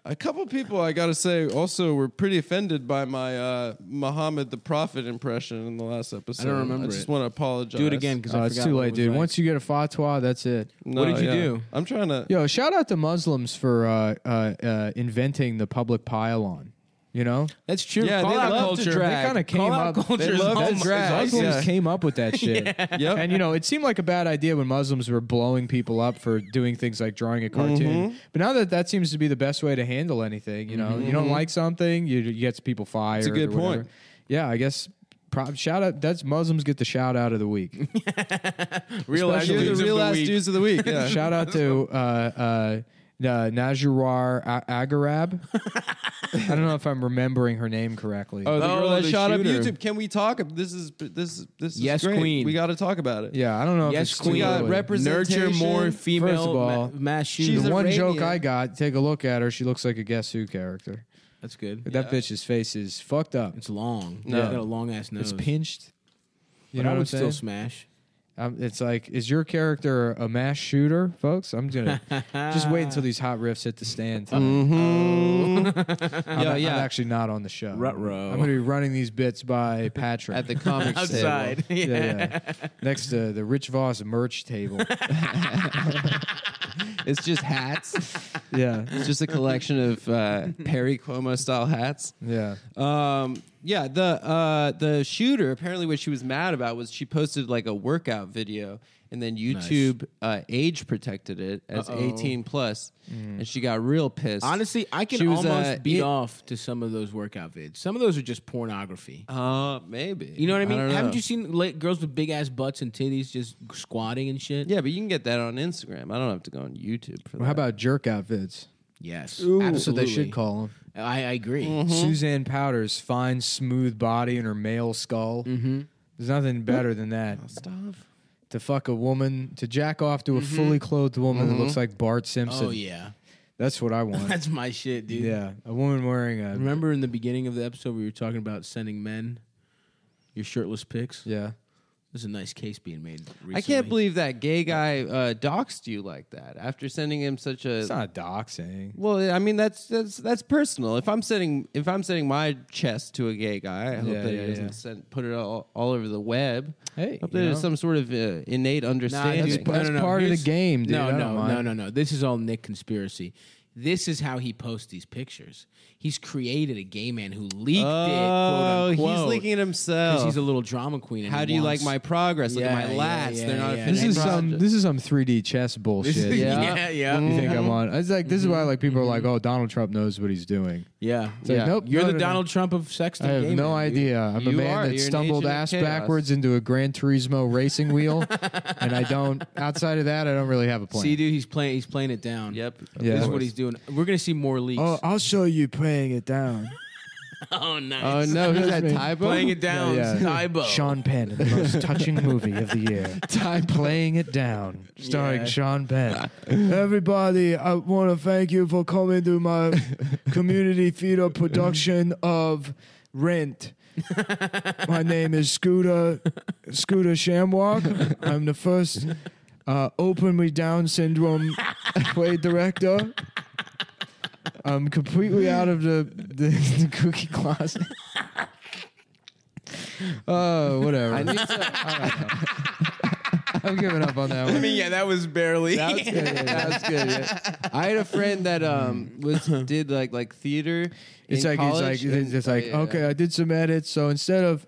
A couple people, I gotta say, also were pretty offended by my uh, Muhammad the Prophet impression in the last episode. I don't remember I just it. want to apologize. Do it again because Oh, it's too late, dude. Once you get a fatwa, that's it. No, What did you yeah. do? I'm trying to. Yo, shout out to Muslims for uh, uh, uh, inventing the public pylon. You know, That's true. Yeah, Call they out love to culture. drag. they kind of came Call up. out culture. they is love to home- drag. awesome. Muslims Yeah. came up with that shit. Yep. And you know, it seemed like a bad idea when Muslims were blowing people up for doing things like drawing a cartoon. Mm-hmm. But now that that seems to be the best way to handle anything, you know, you don't like something, you, you get people fired. Mm-hmm. a good or point. Yeah, I guess. Pro- shout out. That's Muslims get the shout out of the week. Real You're ass the dudes of real the ass week. dudes of the week. Yeah. shout out to uh, uh, uh, Najurar A- Agarab. I don't know if I'm remembering her name correctly. Oh, the Oh, girl that the shot shooter. up YouTube. Can we talk? This is this is this is Yes, great. queen. We got to talk about it. yeah, I don't know if Yes, it's queen. too got early. representation. Nurture more female First of all, ma- mass she's shooters. the one Iranian. joke I got, take a look at her. She looks like a Guess Who character. That's good. That bitch's face is fucked up. It's long. No. It's got a long ass nose. It's pinched. You But know I what I'm would saying? still smash. Um, it's like, is your character a mass shooter, folks? I'm gonna just wait until these hot riffs hit the stand. Mm-hmm. I'm, yeah, I'm actually not on the show. Ruh-roh. I'm gonna be running these bits by Patrick At the comics Outside. table. yeah, yeah. next to the Rich Voss merch table. It's just hats. yeah, It's just a collection of uh, Perry Como style hats. yeah. Um, yeah, the uh, the shooter apparently what she was mad about was she posted like a workout video and then YouTube uh, age protected it as Uh-oh. 18 plus, and she got real pissed. Honestly, I can She was, almost uh, beat it- off to some of those workout vids. Some of those are just pornography. uh, maybe You know what I mean? don't Haven't know. you seen la- girls with big ass butts and titties just squatting and shit? Yeah, but you can get that on Instagram. I don't have to go on YouTube for Well, how about jerk out vids? Yes, That's what they should call them. I, I agree. Mm-hmm. Suzanne Powder's fine, smooth body and her male skull. Mm-hmm. There's nothing better than that. Stop. To fuck a woman, to jack off to a fully clothed woman that looks like Bart Simpson. Oh yeah, That's what I want. that's my shit, dude. yeah, a woman wearing a Remember in the beginning of the episode we were talking about sending men your shirtless pics? yeah. There's a nice case being made. Recently. I can't believe that gay guy uh, doxed you like that after sending him such a. It's not doxing. Well, I mean that's that's that's personal. If I'm sending if I'm sending my chest to a gay guy, I hope Yeah, that yeah, he doesn't yeah. send, put it all, all over the web. Hey, hope there's some sort of uh, innate understanding. that's No, That's no, no. part of the game, dude. No, I no, no, no, no. This is all Nick conspiracy. This is how he posts these pictures. He's created a gay man who leaked oh, it. Quote he's unquote, leaking himself. because he's a little drama queen. and How do you wants- like my progress? Look Yeah, at my yeah, lats. yeah, They're not yeah. a This finished is some this is some 3D chess bullshit. Is- Yeah. yeah, yeah. You think I'm on? It's like this is why like people are like, Mm-hmm. oh, Donald Trump knows what he's doing. Yeah, It's like, Yeah. nope, You're no, the no, no. Donald Trump of sex. I have gay no man, idea. I'm a man are. that You're stumbled ass backwards into a Gran Turismo racing wheel, and I don't. Outside of that, I don't really have a plan. See, dude, he's playing. He's playing it down. Yep. Yeah. This is what he's doing. We're gonna see more leaks. Oh, I'll show you playing it down. oh nice. Oh no, who's that? Tybo? Playing it down. Yeah, yeah. Tybo. Sean Penn, in the most touching movie of the year. Time playing it down, starring Yeah. Sean Penn. Everybody, I want to thank you for coming to my community theater production of Rent. my name is Scooter Scooter Shamwalk. I'm the first uh, openly Down syndrome play director. I'm completely out of the, the, the cookie closet. Oh, whatever. I need to. I'm giving up on that one. I mean, yeah, that was barely. That was good. Yeah, that was good. Yeah. I had a friend that um was did like like theater. It's in like college, it's like and- it's oh, like yeah. okay, I did some edits. So instead of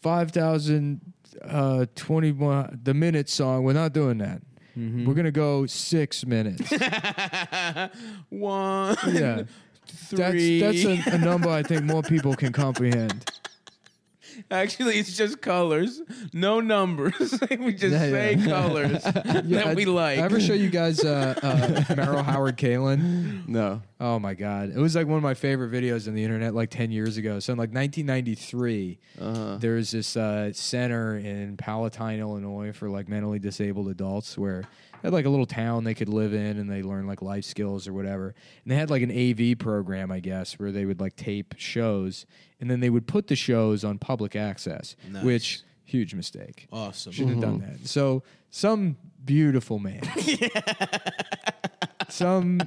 five thousand uh, twenty one the minute song, we're not doing that. Mm-hmm. We're gonna go six minutes. One. yeah, Three. that's that's a, a number I think more people can comprehend. Actually, it's just colors, no numbers. we just Yeah, say yeah. colors that we I- like. I ever show you guys uh, uh, Merrill Howard Kalin? No. Oh my god, it was like one of my favorite videos on the internet like ten years ago. So in like 1993. Uh-huh. there was this uh, center in Palatine, Illinois, for like mentally disabled adults, where they had like a little town they could live in, and they learn like life skills or whatever. And they had like an AV program, I guess, where they would like tape shows, and then they would put the shows on public access, Nice. which huge mistake. awesome. Shouldn't have done that. So some beautiful man, some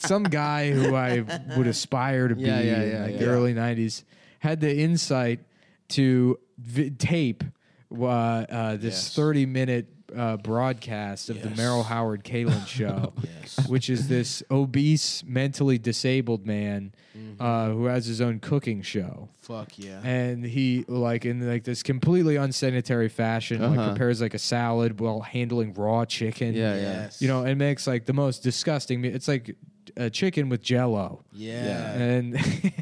some guy who I would aspire to be Yeah, yeah, in like yeah. the early '90s had the insight to vi- tape uh, uh, this 30 minute uh, broadcast of the Merrill Howard Kalin show, Yes. which is this obese, mentally disabled man Mm-hmm. uh, who has his own cooking show Fuck yeah. and he like in like this completely unsanitary fashion Uh-huh. prepares like a salad while handling raw chicken Yeah, yeah. Yes. you know and makes like the most disgusting it's like a chicken with jello. Yeah. And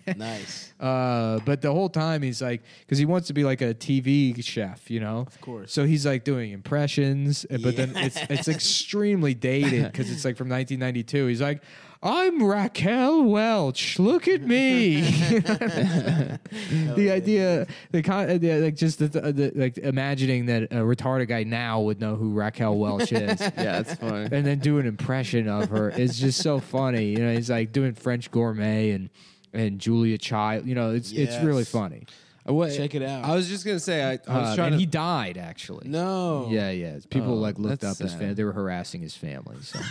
nice. uh, but the whole time he's like, because he wants to be like a TV chef, you know. Of course. So he's like doing impressions, uh, but then it's it's extremely dated because it's like from 1992. He's like, "I'm Raquel Welch. Look at me." the idea, the, con- uh, the like just the, the like imagining that a retarded guy now would know who Raquel Welch is. Yeah, it's fine. and then do an impression of her is just so funny. You know, he's like doing French gourmet and and Julia Child. You know, it's it's really Yes. funny. Uh, what- Check it out. I was just gonna say I, I was Uh, trying and to. he died actually. no. Yeah, yeah. People Oh, like looked up that's his sad. family. They were harassing his family. So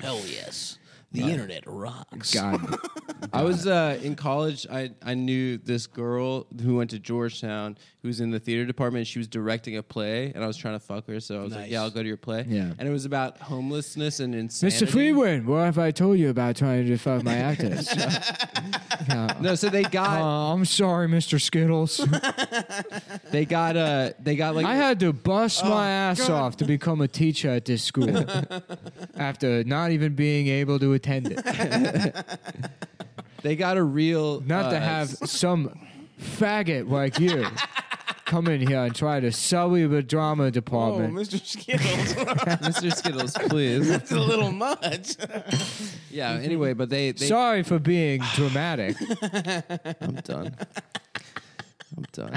Hell yes. The internet rocks. God, I was uh, in college. I, I knew this girl who went to Georgetown who was in the theater department. She was directing a play, and I was trying to fuck her. So I was like, Nice. "Yeah, I'll go to your play." Yeah. and it was about homelessness and insanity. Mr. Freeman, what have I told you about trying to fuck my actors? Yeah. No, so they Uh, got I'm sorry, Mr. Skittles. they got uh they got like I had to bust Oh, my ass off to become a teacher at this school after not even being able to attend it. they got a real Not to uh, have some faggot like you come in here and try to sully the drama Oh, department. Mr. Skittles. Mr. Skittles, please. That's a little much. yeah. Anyway, but they, they Sorry for being dramatic. I'm done. I'm done.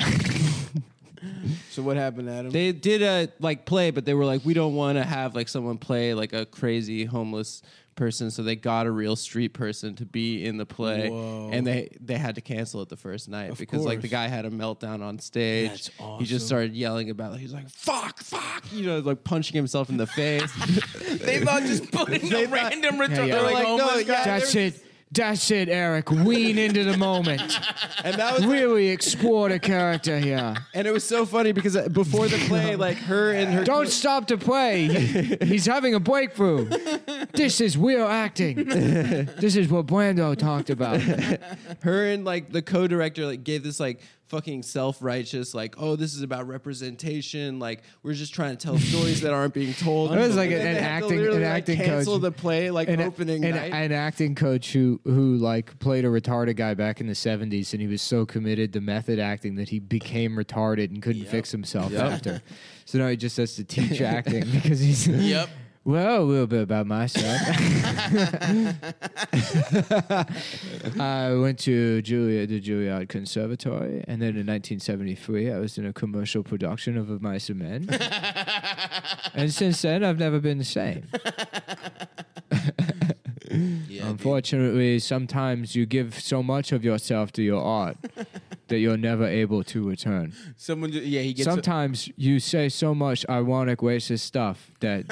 so what happened, Adam? They did a like play, but they were like, we don't want to have like someone play like a crazy homeless person, so they got a real street person to be in the play, Whoa. and they they had to cancel it the first night Of because like the guy had a meltdown on stage. That's He just started yelling about it. He was like, "Fuck, fuck," you know, like punching himself in the face. they thought just putting a random retarded yeah. like, Like, oh no, homeless yeah, guy. That's it. That's it, Eric. Wean into the moment. and that was Really explore the character here. and it was so funny because uh, before the play, like her and her Don't stop to play. He's having a breakthrough. This is real acting. This is what Brando talked about. her and like the co-director like gave this like fucking self-righteous like oh this is about representation like we're just trying to tell stories that aren't being told It was like an- an they had to acting- an like, acting cancel coach. the play like an, opening an, night an acting coach who who like played a retarded guy back in the 70s and he was so committed to method acting that he became retarded and couldn't fix himself Yep. after so now he just has to teach acting because he's Yep. Well a little bit about myself. I went to julia the juilliard conservatory and then in 1973 i was in a commercial production of mice and men and since then i've never been the same. Yeah, Unfortunately, sometimes you give so much of yourself to your art that you're never able to return. Someone, ju- yeah, he gets. Sometimes you say so much ironic, racist stuff that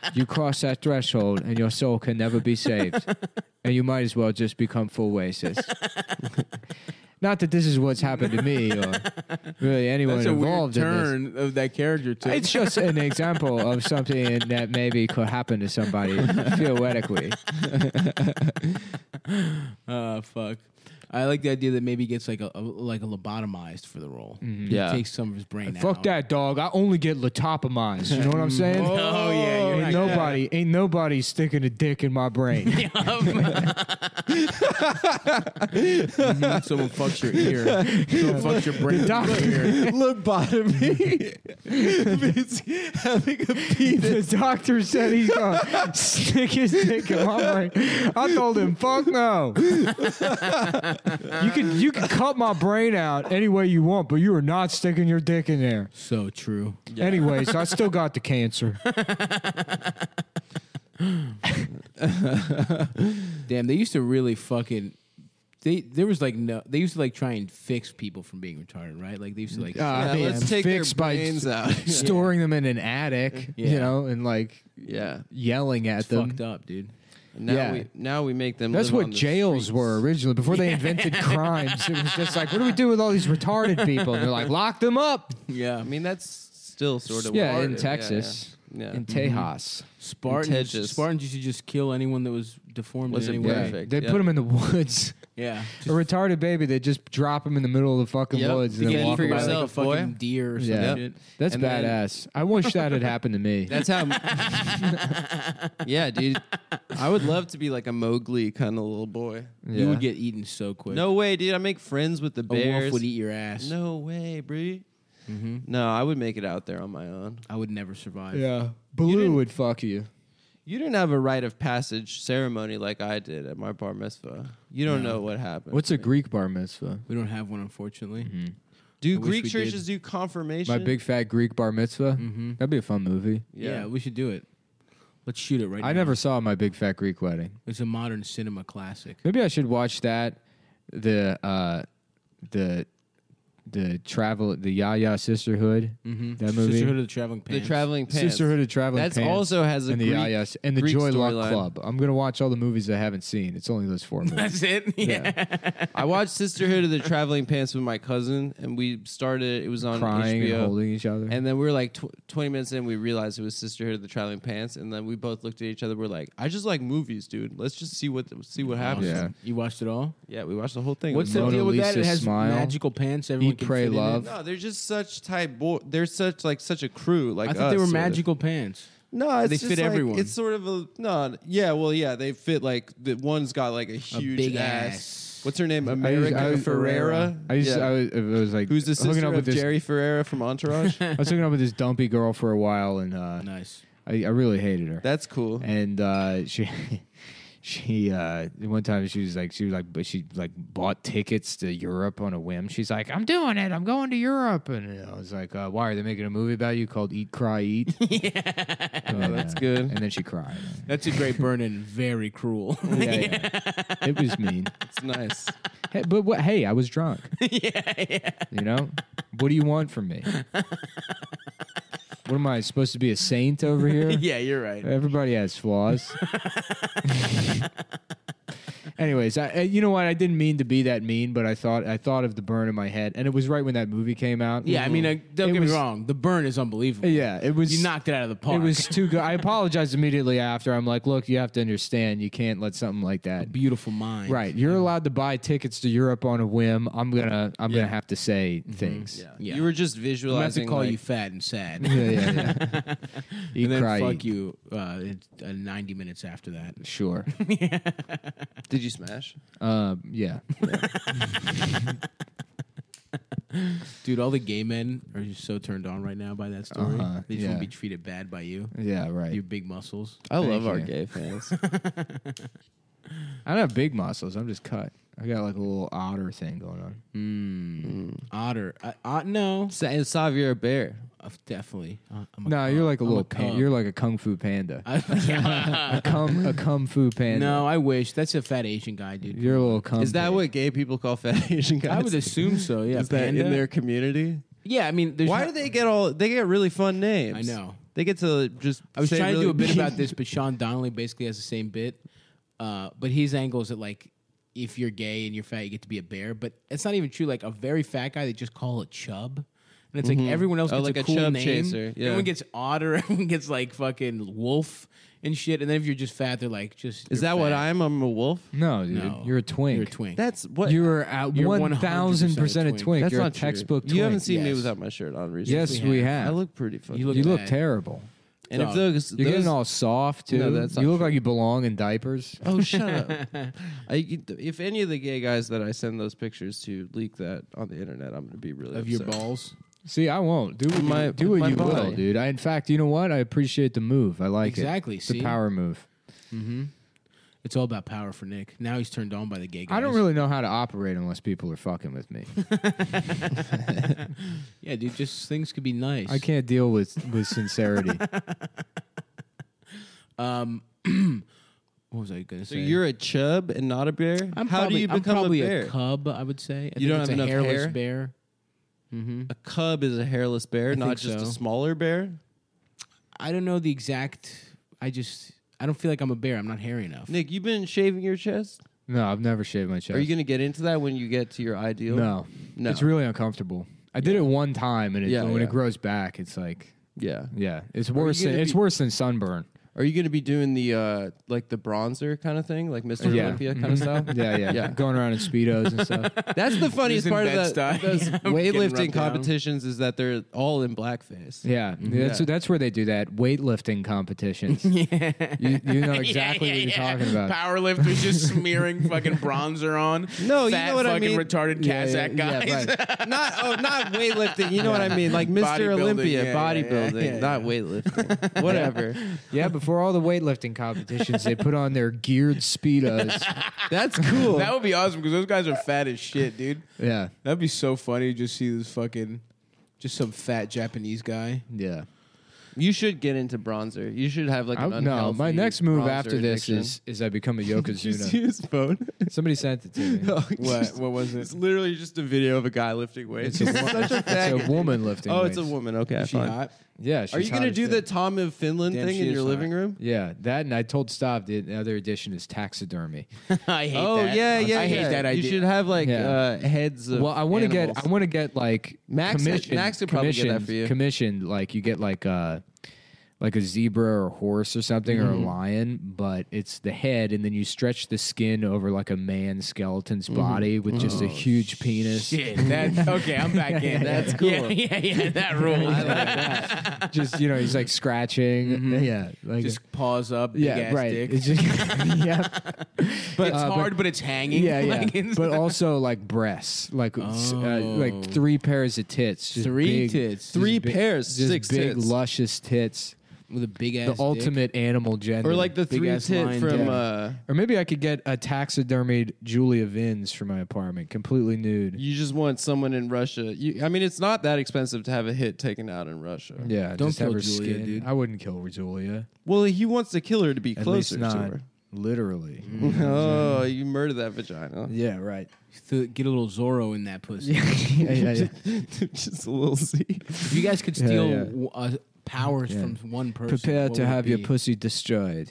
you cross that threshold and your soul can never be saved. And you might as well just become full racist. Not that this is what's happened to me or really anyone that's a weird involved in this. turn of that character too. It's just an example of something that maybe could happen to somebody theoretically. uh, fuck. I like the idea that maybe he gets like a, a like a lobotomized for the role. Yeah. takes some of his brain out. Fuck that dog. I only get latopamized. You know what I'm saying? Oh yeah, you're ain't right. nobody, ain't nobody sticking a dick in my brain. Mhm, Someone fucks your ear. Someone fucks your brain. doctor- lobotomy means having a penis the doctor said he's gonna stick his dick in my brain. I told him, fuck no. You can you can cut my brain out any way you want, but you are not sticking your dick in there. So true. Anyways, I still got the cancer. Damn, they used to really fucking. They there was like no. They used to like try and fix people from being retarded, right? Like they used to like. Uh, Yeah, man, let's take their by brains out. storing them in an attic, Yeah. you know, and like yeah yelling at it's them. fucked up, dude. Now Yeah. we now we make them That's live what on the jails streets. were originally. Before they invented crimes, it was just like, what do we do with all these retarded people? And they're like, lock them up. Yeah, I mean that's still sort of Yeah, in Texas, yeah, yeah. In mm-hmm. Tejas. Spartans. Tejas. Spartans used to just kill anyone that was deformed Wasn't in any way. perfect. They yeah. put them in the woods. Yeah. a retarded baby. They just drop him in the middle of the fucking Yep. woods and get then it walk for away. By, yourself, like a boy. fucking deer or some Yeah. shit. That's And then- badass. I wish that had happened to me. That's how. yeah, dude. I would love to be like a Mowgli kind of little boy. You Yeah. would get eaten so quick. No way, dude. I make friends with the a bears. wolf would eat your ass. No way, brie. Hmm No, I would make it out there on my own. I would never survive. Yeah, Baloo didn't- would fuck you. You didn't have a rite of passage ceremony like I did at my bar mitzvah. You don't No. know what happened. What's a Greek bar mitzvah? We don't have one, unfortunately. do I wish Greek we churches did. do confirmation? My big fat Greek bar mitzvah. Mm-hmm. That'd be a fun movie. Yeah. we should do it. Let's shoot it right I now. never saw my big fat Greek wedding. It's a modern cinema classic. Maybe I should watch that. The uh, the the travel the Yaya Sisterhood. Mm-hmm. That movie? Sisterhood of the Traveling Pants the traveling pants. Sisterhood of Traveling That's Pants. also has a and the Greek. Yaya and the Greek Joy Luck storyline. Club. I'm gonna watch all the movies I haven't seen. It's only those four movies. That's it. Yeah. I watched Sisterhood of the Traveling Pants with my cousin, and we started. It was on Crying HBO. and holding each other. And then we were like tw- 20 minutes in, we realized it was Sisterhood of the Traveling Pants, and then we both looked at each other. We're like, "I just like movies, dude. Let's just see what see what happens." Yeah. You watched it all? Yeah, we watched the whole thing. What's the deal with that? It has Smile. magical pants. Everyone Eat, can Pray, fit in it. Love. No, they're just such type. Bo- they're such like such a crew. Like I thought they us, were sort of. magical pants. No, it's They just fit like- everyone. It's sort of a no. Yeah, well, yeah, they fit like the one's got like a huge big ass. ass. What's her name? I used- America I was- Ferrera. I used Yeah. I, was, I was like Who's the hooking sister up of with this. Jerry Ferrara from Entourage? I was hooking up with this dumpy girl for a while, and uh, Nice. I, I really hated her. That's cool. and uh, she she uh, one time she was like she was like but she like bought tickets to Europe on a whim. She's like, I'm doing it. I'm going to Europe, and I was like, uh, Why are they making a movie about you called Eat Cry Eat? yeah, that's good. And then she cried. That's a great burn and very cruel. yeah, yeah. it was mean. It's nice. Hey, but what? Hey, I was drunk. yeah, yeah. You know, what do you want from me? What am I supposed to be a saint over here? yeah, you're right. Everybody has flaws. Anyways, I, uh, you know what? I didn't mean to be that mean, but I thought I thought of the burn in my head, and it was right when that movie came out. Yeah, I mean, uh, don't It get was- me wrong. The burn is unbelievable. yeah, it was. You knocked it out of the park. It was too good. I apologized immediately after. I'm like, look, you have to understand, you can't let something like that. beautiful mind. Right, you're allowed to buy tickets to Europe on a whim. I'm gonna, I'm Yeah. gonna have to say things. Yeah. Yeah. You were just I'm gonna have to call like, you fat and sad. yeah, yeah. yeah. Eat, and then cry, fuck you uh, uh, 90 minutes after that. Sure. yeah. Did you smash? Um, yeah. Dude, all the gay men are just so turned on right now by that story. Uh-huh, They just yeah. want to be treated bad by you. Yeah, right. Your big muscles. I Thank love our gay fans. I don't have big muscles. I'm just cut. I got like a little otter thing going on. Mm. Otter. I, uh, no. Sa- and Xavier Bear. Uh, definitely. Uh, I'm a No, you're like a I'm little cub. pan- You're like a kung fu panda. I- a kung a kung fu panda. no, I wish. That's a fat Asian guy, dude. you're a little kung. Is that pig. what gay people call fat Asian guys? I would assume so. Yeah. Is that panda? in their community? Yeah, I mean, there's Why not- do they get all? They get really fun names. I know. They get to just. I was say trying to really do a bit about this, but Sean Donnelly basically has the same bit. Uh, but his angle is that like if you're gay and you're fat, you get to be a bear. But it's not even true. Like a very fat guy, they just call a chub. And it's like everyone else Oh, gets like a a cool chub name. chaser, yeah. Everyone gets otter. Everyone gets like fucking wolf and shit. And then if you're just fat, they're like just. Is you're that what. I am? I'm a wolf. No, dude. No. You're a twink. You're a twink. That's what. You're at You're one thousand percent a 100% twink. twink. that's You're not a textbook. True. You haven't twink. seen me without my shirt on recently. Yes, we we have. have. I look pretty fucking. You look you look terrible. And if those, You're those getting all soft too. No, that's you look true. like you belong in diapers. Oh, shut up! I, if any of the gay guys that I send those pictures to leak that on the internet, I'm going to be really of your upset. balls. See, I won't do what My- you, do what my you will, dude. I, in fact, you know what? I appreciate the move. I like Exactly, it. A see? power move. Mm-hmm. It's all about power for Nick. Now he's turned on by the gay guys. I don't really know how to operate unless people are fucking with me. Yeah, dude. Just things could be nice. I can't deal with with sincerity. Um, what was I gonna say? So say? you're a chub and not a bear. I'm How probably, do you I'm become probably a bear? cub. I would say. I You think don't it's have a enough hairless hair? bear. Mm-hmm. A cub is a hairless bear, I not think just a smaller bear. I don't know the exact. I just. I don't feel like I'm a bear. I'm not hairy enough. Nick, you've been shaving your chest. no, I've never shaved my chest. Are you going to get into that when you get to your ideal? no, no. it's really uncomfortable. I did it one time, and it, Yeah, when yeah. it grows back, it's like, yeah. yeah, it's worse. Than, gonna it's be- worse than sunburn. Are you going to be doing the uh, like the bronzer kind of thing, like Mr. Yeah. Olympia kind of style? Yeah, yeah, Yeah. Going around in speedos and stuff. That's the funniest in part of that, Bed-Stuy. those Yeah, weightlifting rubbed down. competitions is that they're all in blackface. Yeah, that's Yeah. that's where they do that weightlifting competitions. Yeah. You, you know exactly what you're talking about. Powerlifters just smearing fucking bronzer on. No, you Fat know what I mean. retarded Yeah, yeah, Kazakh yeah, guys. right. not oh, not weightlifting. You know what I mean? Like Mr. Bodybuilding, Olympia, yeah, yeah, bodybuilding, yeah, yeah, not yeah. weightlifting. Whatever. Yeah, before all the weightlifting competitions, they put on their geared speedos. That's cool. That would be awesome because those guys are fat as shit, dude. Yeah, That'd be so funny to just see this fucking, just some fat Japanese guy. yeah. You should get into bronzer. You should have like I, an no, unhealthy my next move bronzer after this addiction. is is I become a Did you see yokozuna. his phone? Somebody sent it to me. What? What was it? It's literally just a video of a guy lifting weights. It's a, wo- such a it's faggot. a woman lifting. Oh, it's a weights. woman. Okay, Is she fine. hot? Yeah, she's Are you hot gonna as do the shit. Tom of Finland Damn, thing she in is your hot. living room? Yeah, that and I told Stav the other edition is taxidermy. I hate oh that. yeah, yeah. I hate yeah. that idea. You should have like Yeah. uh, heads of. well, I want to get animals. I want to get like Max- commission, Max could probably get that commissioned- for you. Commissioned, like you get like a like a zebra or a horse or something or a Mm-hmm. lion, but it's the head, and then you stretch the skin over like a man's skeleton's body with just Oh, a huge penis. Shit, that okay. I'm back in. That's cool. Yeah, yeah, yeah. That rules. Like that. just you know, he's like scratching. Yeah, like Just paws up. Big yeah, ass right. Dick. It's just, yeah, but it's uh, hard, but, it's hanging. yeah, yeah. Like, but also like breasts, like s- uh, Oh. like three pairs of tits, just Three big- tits. Three big- pairs, just six big tits. luscious tits. With a big ass. the dick. ultimate animal gender. Or like the Big three ass tit line from. dick. Uh, or maybe I could get a taxidermied Julia Vins for my apartment, completely nude. you just want someone in Russia. You, I mean, it's not that expensive to have a hit taken out in Russia. yeah, Don't just have kill her Julia, skin. dude. I wouldn't kill Julia. Well, he wants the killer to be At closer least to not her. literally. Oh, you murdered that vagina. Yeah, right. Th- Get a little Zorro in that pussy. yeah, yeah, yeah. just a little C. If you guys could Yeah, steal yeah. w- uh, powers Yeah. from one person, Prepare what to have your pussy destroyed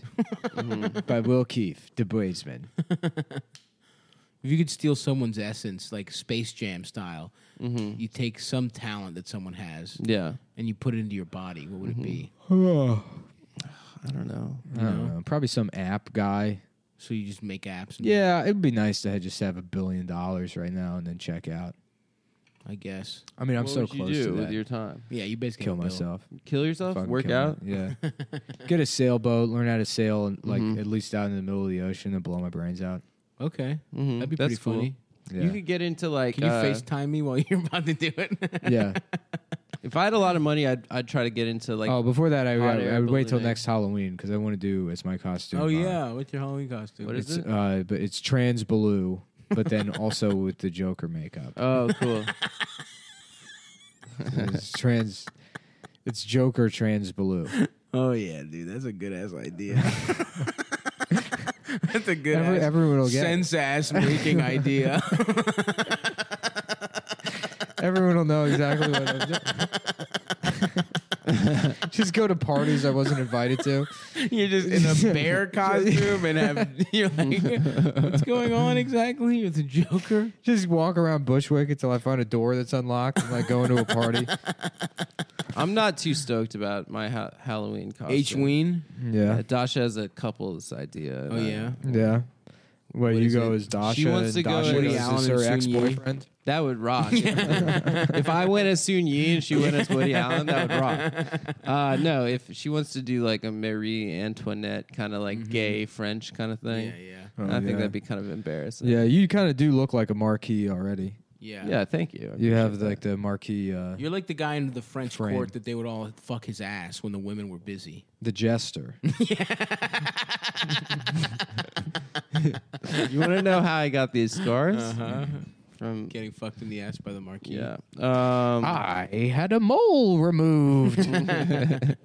by Will Keefe, the Brazesman. If you could steal someone's essence, like Space Jam style, Mm-hmm. you take some talent that someone has Yeah. and you put it into your body. What would it be? Oh. I don't know. I don't know. Probably some app guy. So you just make apps. And Yeah, it'd be nice to just have a billion dollars right now and then check out. I guess. I mean, I'm what so would close you do to with that. your time? Yeah, you basically kill have a bill. myself. Kill yourself? Fucking Work kill out? me. Yeah. Get a sailboat, learn how to sail, and like Mhm. at least out in the middle of the ocean, and blow my brains out. Okay, Mhm. that'd be That's pretty cool. funny. Yeah. You could get into like. Can you uh, FaceTime me while you're about to do it? yeah. If I had a lot of money, I'd I'd try to get into like. oh, before that, I, hot I, air I would wait till ballooning. next Halloween because I want to do as my costume. oh uh, yeah, what's your Halloween costume? What is it's, it? Uh, but it's trans blue, but then also with the Joker makeup. Oh, cool. It's trans. It's Joker trans blue. Oh yeah, dude, that's a good ass idea. that's a good Every, ass everyone will get. sense ass making idea. Everyone will know exactly what I'm doing. Just go to parties I wasn't invited to. you're just in a bear costume and have you're like, what's going on exactly with the Joker? Just walk around Bushwick until I find a door that's unlocked and like go into a party. I'm not too stoked about my ha- Halloween costume. H Ween. Yeah. Uh, Dasha has a couple's idea. Oh and, yeah. Yeah. Where What you go it? as Dasha She wants to go Dasha as goes Woody as Allen her ex Yi. boyfriend. That would rock. if I went as Soon Yi and she went as Woody Allen, that would rock. Uh, no, if she wants to do like a Marie Antoinette kind of like gay French kind of thing, Yeah, yeah, Oh, I think yeah. that'd be kind of embarrassing. Yeah, you kind of do look like a marquis already. yeah. Yeah, thank you. I You have appreciate like the marquis, uh, You're like the guy in the French Frame. court that they would all fuck his ass when the women were busy. the jester. that. You want to know how I got these scars? Uh-huh. From Getting fucked in the ass by the marquis. yeah. Um, I had a mole removed.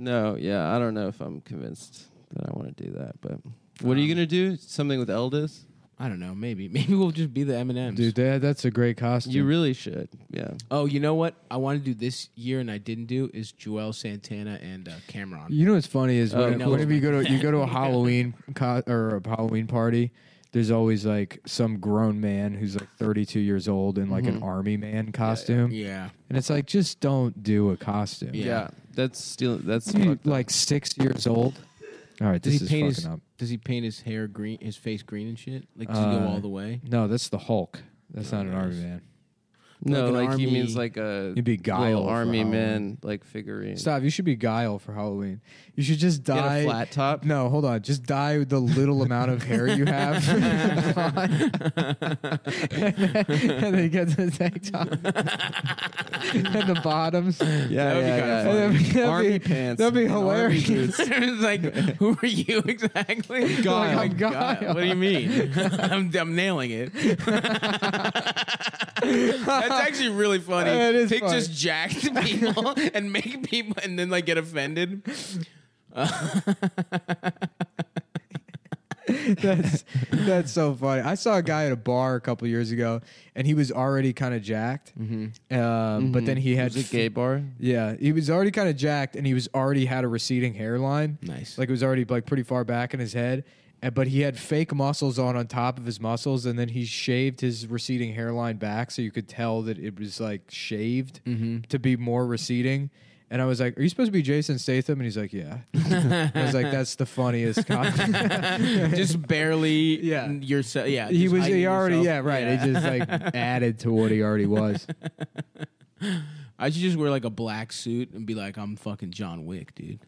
No, yeah, I don't know if I'm convinced that I want to do that. But what are you gonna do? Something with Eldis? I don't know. Maybe. Maybe we'll just be the M and M's. Dude, that, that's a great costume. You really should. Yeah. Oh, you know what? I want to do this year and I didn't do is Juelz Santana and uh, Cam'ron. You know what's funny is Oh, when, no. whenever you go to you go to a Halloween co- or a Halloween party there's always like some grown man who's like 32 years old in like an army man costume, Yeah. and it's like just don't do a costume. Yeah. Yeah, that's still that's You, fucked up. like six years old. All right, Does this he is paint fucking his up. Does he paint his hair green, his face green and shit? Like does he go Uh, all the way? No, that's the Hulk. That's Oh, not an army man. No, like an like he means like a You'd be Guile army man like figurine. Stop. You should be Guile for Halloween. You should just Get dye a flat top. No, hold on. Just dye the little amount of hair you have, and then get the tank top and the bottoms. Yeah, That would be yeah, kinda yeah. funny. That'd be- that'd Army be- pants. That'd be hilarious. it's like, who are you exactly? Guile. Like, I'm Guile. Guile. What do you mean? I'm, I'm nailing it. That's actually really funny. That is Pick funny. just jacked people and make people, and then like get offended. That's that's so funny. I saw a guy at a bar a couple years ago, and he was already kind of jacked. Um, But then he had Was it gay bar? Yeah, he was already kind of jacked, and he was already had a receding hairline. Nice. like it was already like pretty far back in his head. But he had fake muscles on on top of his muscles, and then he shaved his receding hairline back, so you could tell that it was like shaved mm-hmm. to be more receding. And I was like, "Are you supposed to be Jason Statham?" And he's like, "Yeah." I was like, "That's the funniest." Just barely Yeah. yourself. Yeah, he was he already yourself. yeah right. It just like added to what he already was. I should just wear like a black suit and be like, I'm fucking John Wick, dude.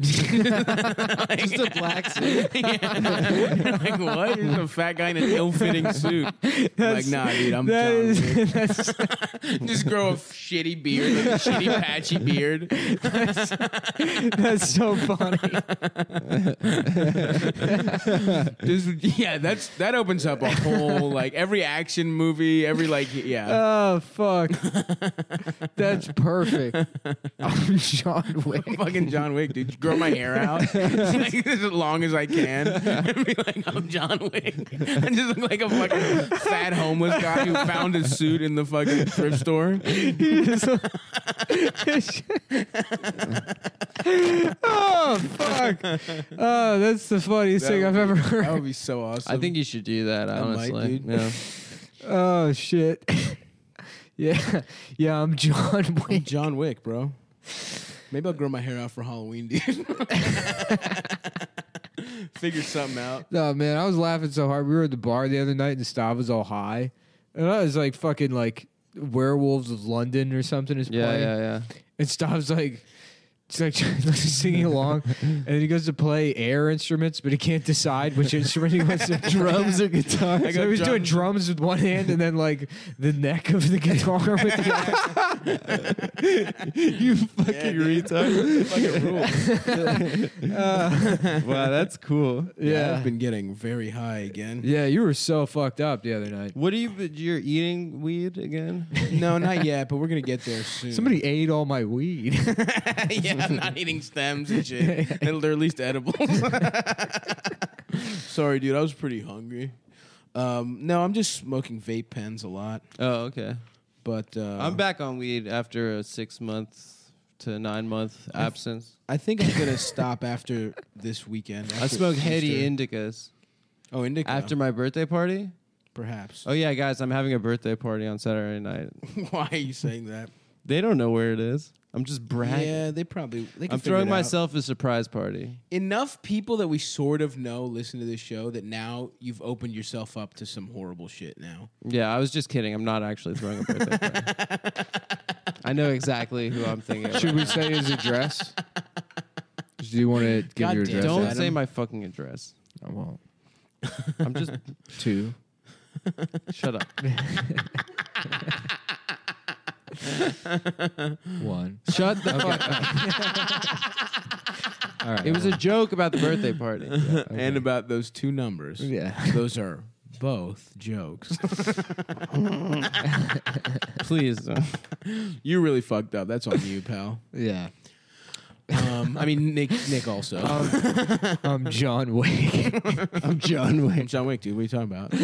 Just a black suit. yeah. like what? You're a fat guy in an ill-fitting suit. like, nah, dude, I'm That is- that's Just grow a shitty beard, like a shitty patchy beard. that's so funny. Just yeah, that's that opens up a whole like every action movie, every like yeah. Oh fuck, that's perfect. I'm John Wick. fucking John Wick, dude. Grow my hair out like, as long as I can. and be like, I'm John Wick. And just look like a fucking fat homeless guy who found his suit in the fucking thrift store. oh fuck! Oh, that's the funniest thing I've ever heard. That would be so awesome. I think you should do that. I might, Honestly, dude. yeah. Oh shit! yeah, yeah. I'm John I'm Wick. John Wick, bro. Maybe I'll grow my hair out for Halloween, dude. Figure something out. No man, I was laughing so hard. We were at the bar the other night, and Stav was all high, and I was like, "Fucking like Werewolves of London" or something is Yeah, playing. yeah, yeah. And Stav's like, it's like singing along, and then he goes to play air instruments, but he can't decide which instrument he wants to drums or guitar. I So he was doing drums. drums with one hand, and then like the neck of the guitar with the other. you fucking retard. Fucking rule. wow, that's cool. Yeah, I've been getting very high again. yeah. You were so fucked up the other night. What are you? You're eating weed again? No, not yet, but we're gonna get there soon. Somebody ate all my weed. yeah, I'm not eating stems and shit. And they're at least edible. Sorry, dude. I was pretty hungry. Um, no, I'm just smoking vape pens a lot. Oh, okay. But uh, I'm back on weed after a six month to nine month absence. I think I'm gonna stop after this weekend. I after smoke heady Easter. indicas Oh, indica. after my birthday party. perhaps. Oh yeah, guys, I'm having a birthday party on Saturday night. Why are you saying that? They don't know where it is. I'm just bragging. Yeah, they probably. They can I'm figure throwing it out. myself a surprise party. enough people that we sort of know listen to this show that now you've opened yourself up to some horrible shit. Now. Yeah, I was just kidding. I'm not actually throwing a birthday party. I know exactly who I'm thinking. Of. Should we say his address? Do you want to give God your damn address? Don't Adam. say my fucking address. I won't. I'm just Two. shut up. One. Shut the fuck up. All right. It was a joke about the birthday party. And about those two numbers. yeah. Those are both jokes. Please. uh, you really fucked up. That's on you, pal. Yeah. Um, I mean Nick. Nick also. I'm um, um, John Wick. I'm um, John I'm Wick. John Wick, dude. What are you talking about?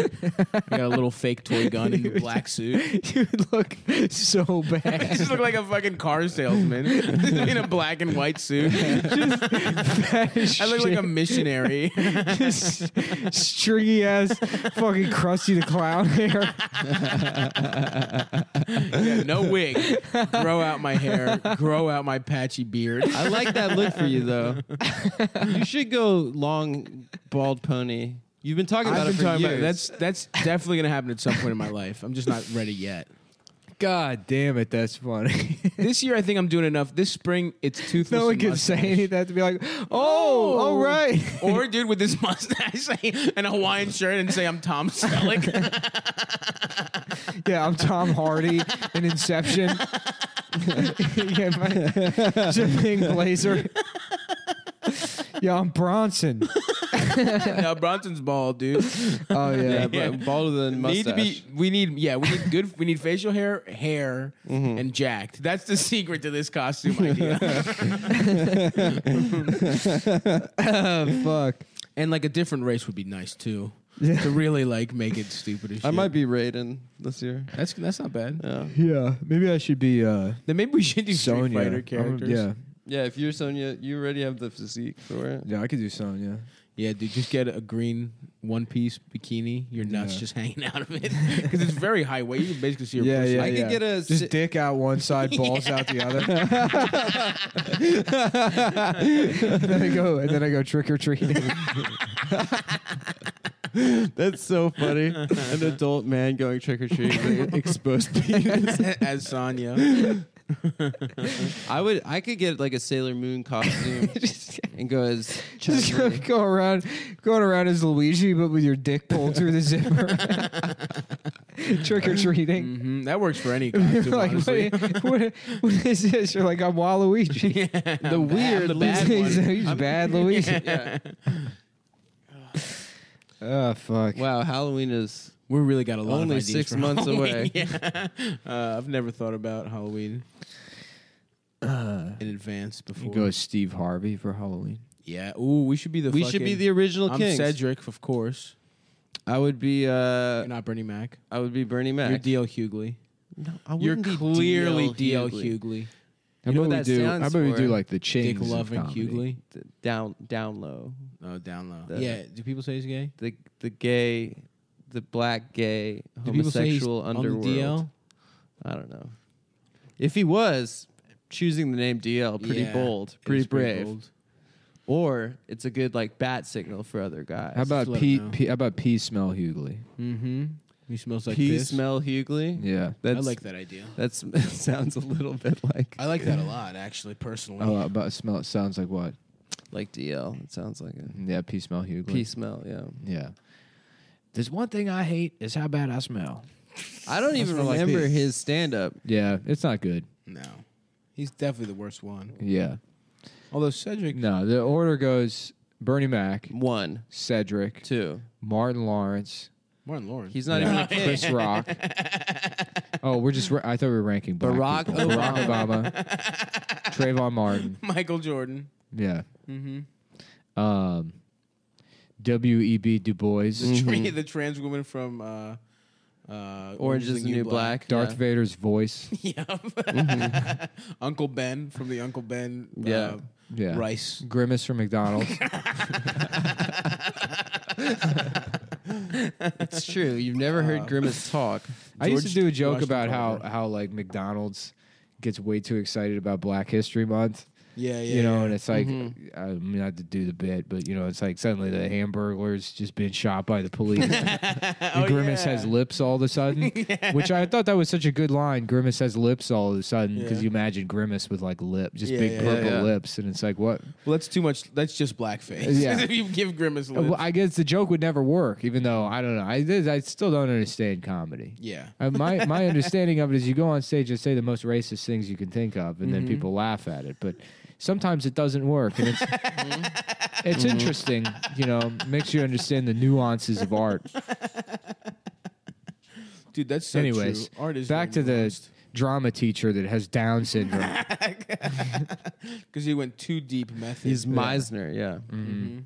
I got a little fake toy gun in the black suit. you look so I bad. just look like a fucking car salesman in a black and white suit. I look like a missionary. Just stringy ass fucking crusty the Clown hair. Yeah, no wig. Grow out my hair. Grow out my patchy beard. I like that look for you though. you should go long bald pony. You've been talking about I've it been for talking years. about that's that's definitely gonna happen at some point in my life. I'm just not ready yet. God damn it, that's funny. This year, I think I'm doing enough. This spring, it's toothless. no one and can say mustache. anything to be like, oh, Oh. all right. Or dude with this mustache and a Hawaiian shirt and say I'm Tom Selleck. yeah, I'm Tom Hardy in Inception. yeah, my blazer. yeah, I'm Bronson. no, Bronson's bald, dude. Oh yeah, yeah. balder than mustache. Need to be. We need. Yeah, we need good. We need facial hair, hair, and jacked. That's the secret to this costume idea. Oh, fuck. and like a different race would be nice too. Yeah. To really like make it stupid as shit. I might be Raiden this year. That's that's not bad. Yeah. Yeah, maybe I should be uh, Then maybe we should do Street Fighter I'm- characters. yeah, Yeah, if you're Sonya, you already have the physique for it. yeah, I could do Sonya. Yeah, dude, just get a green one piece bikini, your nuts Yeah. just hanging out of it. Because it's very high weight. You can basically see your Yeah, pussy. yeah, I could yeah. get a Just si- dick out one side, balls out the other. then I go, and then I go trick or treating. That's so funny. An adult man going trick or treating, exposed penis. As Sonya. I would. I could get like a Sailor Moon costume and go as Just go, Chun-Li. go around, going around as Luigi, but with your dick pulled through the zipper. trick or treating. hmm That works for any You're costume, like, honestly. what, what, what is this? You're like, I'm Waluigi. the weird the bad he's, one. he's bad Luigi. Yeah. Oh fuck. Wow, Halloween is We really got a lot Only of ideas six for months Halloween. away. Yeah. Uh, I've never thought about Halloween Uh, in advance you before. go as Steve Harvey for Halloween. Yeah. Ooh, we should be the. we should be fucking- the original I'm kings. Cedric, of course. I would be. uh You're not Bernie Mac. I would be Bernie Mac. You're D.L. Hughley. No, I You're wouldn't be clearly D.L. D.L. Hughley. Hughley. How You know about we that do? stands How about we do like the chains Dick of loving comedy? Hughley. D- Down, down low. Oh, down low. The- yeah. Do people say he's gay? The the gay, the black gay Do people say he's homosexual on the underworld. DL? I don't know. If he was choosing the name DL, pretty Yeah, bold, it pretty is brave, bold. or it's a good like bat signal for other guys. How about let P, know. P? How about P? Smell Hughley. Mm-hmm. He smells like P piss. smell Hughley? Yeah. That's, I like that idea. That sounds a little bit like I like that a lot, actually, personally. Oh, about smell. It sounds like what? like DL. It sounds like a Yeah, P. Smell Hughley. P smell. Yeah. Yeah. There's one thing I hate is how bad I smell. I don't even smell like remember this. his stand up. Yeah, it's not good. no, he's definitely the worst one. Yeah. Although Cedric, No, the order goes Bernie Mac, One, Cedric, two. Martin Lawrence, Martin Lawrence. He's not Yeah. even a king. Chris Rock. oh, we're just. I thought we were ranking black Barack people. Barack Obama, Trayvon Martin. Michael Jordan. Yeah. Mm-hmm. Um, W. E. B. Du Bois, Mhm. the trans woman from uh, uh, Orange is the New Black. Darth yeah. Vader's voice. yeah. Uncle Ben from the Uncle Ben. Uh, Yeah. Yeah. Rice. Grimace from McDonald's. It's true. You've never heard Grimace talk. I used to George do a joke Washington about how Carver. how like McDonald's gets way too excited about Black History Month. Yeah, yeah. you know, yeah. and it's like Mhm. I mean not to do the bit, but you know, it's like suddenly the Hamburglar's just been shot by the police. and Oh, Grimace yeah. has lips all of a sudden, which I thought that was such a good line. Grimace has lips all of a sudden because Yeah. you imagine Grimace with like lip, just Yeah, big yeah, purple yeah. lips, and it's like what? Well, that's too much. That's just blackface. Yeah. if you give Grimace lips. Well, I guess the joke would never work, even though I don't know. I did- I still don't understand comedy. yeah. Uh, my my understanding of it is you go on stage and say the most racist things you can think of, and Mhm. then people laugh at it. But sometimes it doesn't work, and it's it's interesting. You know, makes you understand the nuances of art. Dude, that's so Anyways, true. Art is back to the drama teacher that has Down syndrome. because he went too deep method. He's Meisner, yeah. hmm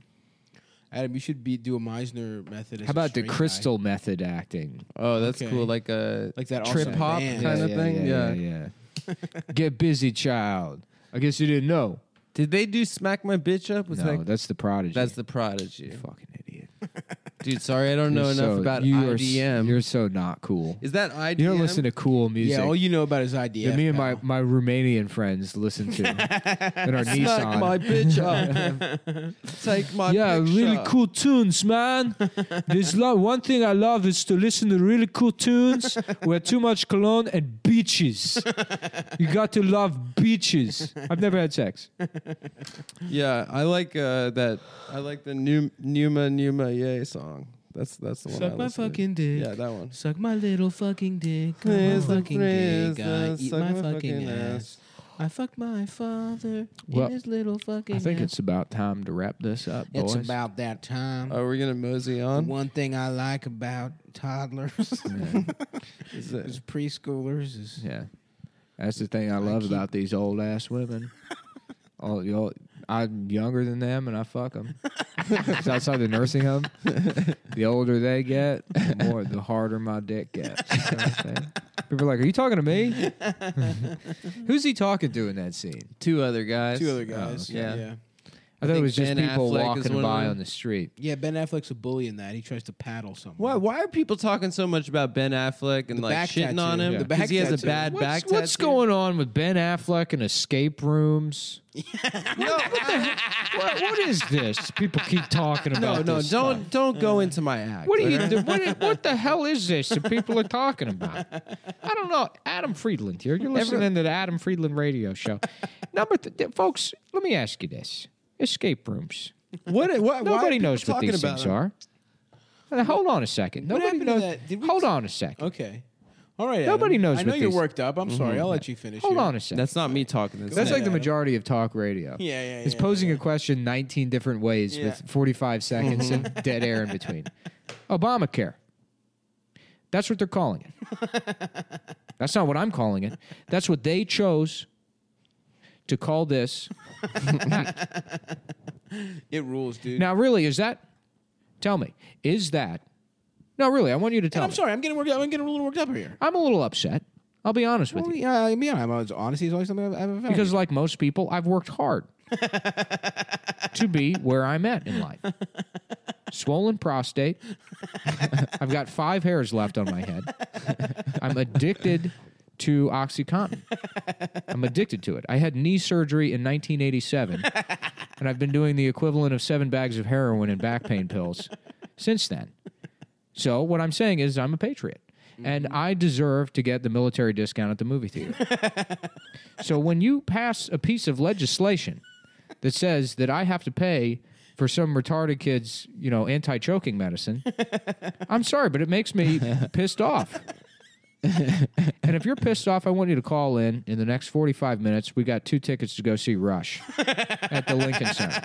Adam, you should be do a Meisner method. As How a about the straight guy. crystal method acting? Oh, that's Okay. cool. Like a Like that trip awesome hop band. kind of yeah, thing. Yeah, Yeah. yeah. yeah. Get busy, child. I guess you didn't know. Did they do "Smack My Bitch Up"? Was no, that that's the prodigy. that's the Prodigy? You fucking idiot. Dude, sorry, I don't know You're enough so- about you are s- IDM. You're so not cool. Is that IDM? You don't listen to cool music. Yeah, all you know about is idea. that me and my, my Romanian friends listen to in our Smack Nissan. my bitch up. Take my yeah, picture. really cool tunes, man. There's lo- one thing I love is to listen to really cool tunes where too much cologne and beaches. You got to love beaches. I've never had sex. Yeah, I like uh, that. I like the new Numa Numa Yay song. That's that's the one. I Suck my listen to. fucking dick. Yeah, that one. Suck my little fucking dick. on my fucking dick. uh, I eat suck my my fucking fucking ass. ass. I fucked my father Well, in his little fucking I think ass. it's about time to wrap this up, It's about that time. Are we gonna mosey on? One thing I like about toddlers Is it- is preschoolers is yeah, that's the thing I love keep- about these old ass women. All, you know, I'm younger than them, and I fuck them. it's outside the nursing home. The older they get, the more the harder my dick gets. You know what I'm saying? People are like, "Are you talking to me?" Who's he talking to in that scene? Two other guys. two other guys. Oh, okay. yeah. Yeah. Yeah. I thought it think was just Ben people Affleck is walking one of by them. on the street. Yeah, Ben Affleck's a bully in that. He tries to paddle someone. Why? Why are people talking so much about Ben Affleck and The like back shitting on him Yeah. The because back he has a tattoo. bad What's, back what's tattoo? going on with Ben Affleck and escape rooms? what, what is this? People keep talking about. No, no, this don't stuff. don't go into my act. What are you? okay? do- What, what the hell is this that people are talking about? I don't know. Adam Friedland here. You're listening to the Adam Friedland radio show. Number, th- th- folks. Let me ask you this: escape rooms. What? what Nobody people knows what these about things them? are. Now, hold on a second. What Nobody to knows. that? Hold t- on a second. Okay. All right. Nobody Adam. knows I know what you're these- worked up. I'm sorry. I'll let mm-hmm. you finish. Hold here. on a second. That's not me talking. This. That's ahead, like the majority of talk radio. Yeah, yeah, It's yeah, posing yeah. a question 19 different ways Yeah. with 45 seconds and dead air in between. Obamacare. That's what they're calling it. That's not what I'm calling it. That's what they chose to call this. It rules, dude. Now, really, is that? Tell me, is that? No, really, I want you to And tell I'm me. sorry. I'm getting worked. I'm getting a little worked up here. I'm a little upset. I'll be honest with Well, you. yeah, I mean, I'm honesty is always something I've, I've found. Because, like most people, I've worked hard to be where I'm at in life. Swollen prostate. I've got five hairs left on my head. I'm addicted to OxyContin. I'm addicted to it. I had knee surgery in 1987, and I've been doing the equivalent of seven bags of heroin and back pain pills since then. So, what I'm saying is, I'm a patriot. And mm-hmm. I deserve to get the military discount at the movie theater. So when you pass a piece of legislation that says that I have to pay for some retarded kid's, you know, anti-choking medicine, I'm sorry, but it makes me pissed off. and if you're pissed off, I want you to call in in the next 45 minutes. We got two tickets to go see Rush at the Lincoln Center.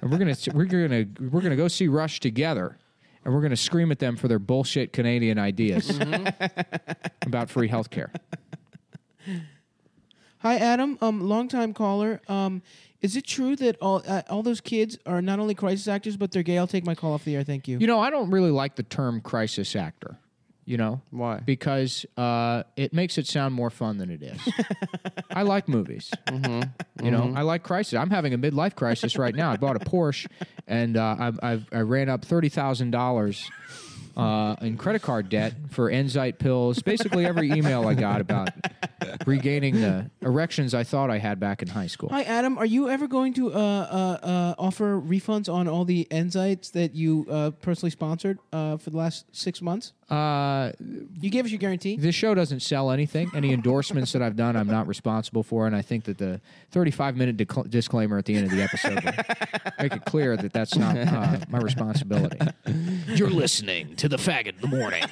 And we're going to we're going to we're going to go see Rush together. And we're going to scream at them for their bullshit Canadian ideas about free health care. Hi, Adam. Um, longtime caller. Um, is it true that all uh, all those kids are not only crisis actors but they're gay? I'll take my call off the air. Thank you. You know, I don't really like the term crisis actor. You know Why? Because uh, it makes it sound more fun than it is. I like movies. You know, I like crisis. I'm having a midlife crisis right now. I bought a Porsche, and uh, I, I've, I ran up thirty thousand dollars uh, in credit card debt for Enzyte pills. Basically, every email I got about regaining the erections I thought I had back in high school. Hi, Adam. Are you ever going to uh, uh, uh, offer refunds on all the Enzytes that you uh, personally sponsored uh, for the last six months? Uh, You gave us your guarantee. This show doesn't sell anything. Any endorsements that I've done, I'm not responsible for. And I think that the 35 minute decl- disclaimer at the end of the episode will make it clear that that's not uh, my responsibility. You're listening to the faggot in the morning.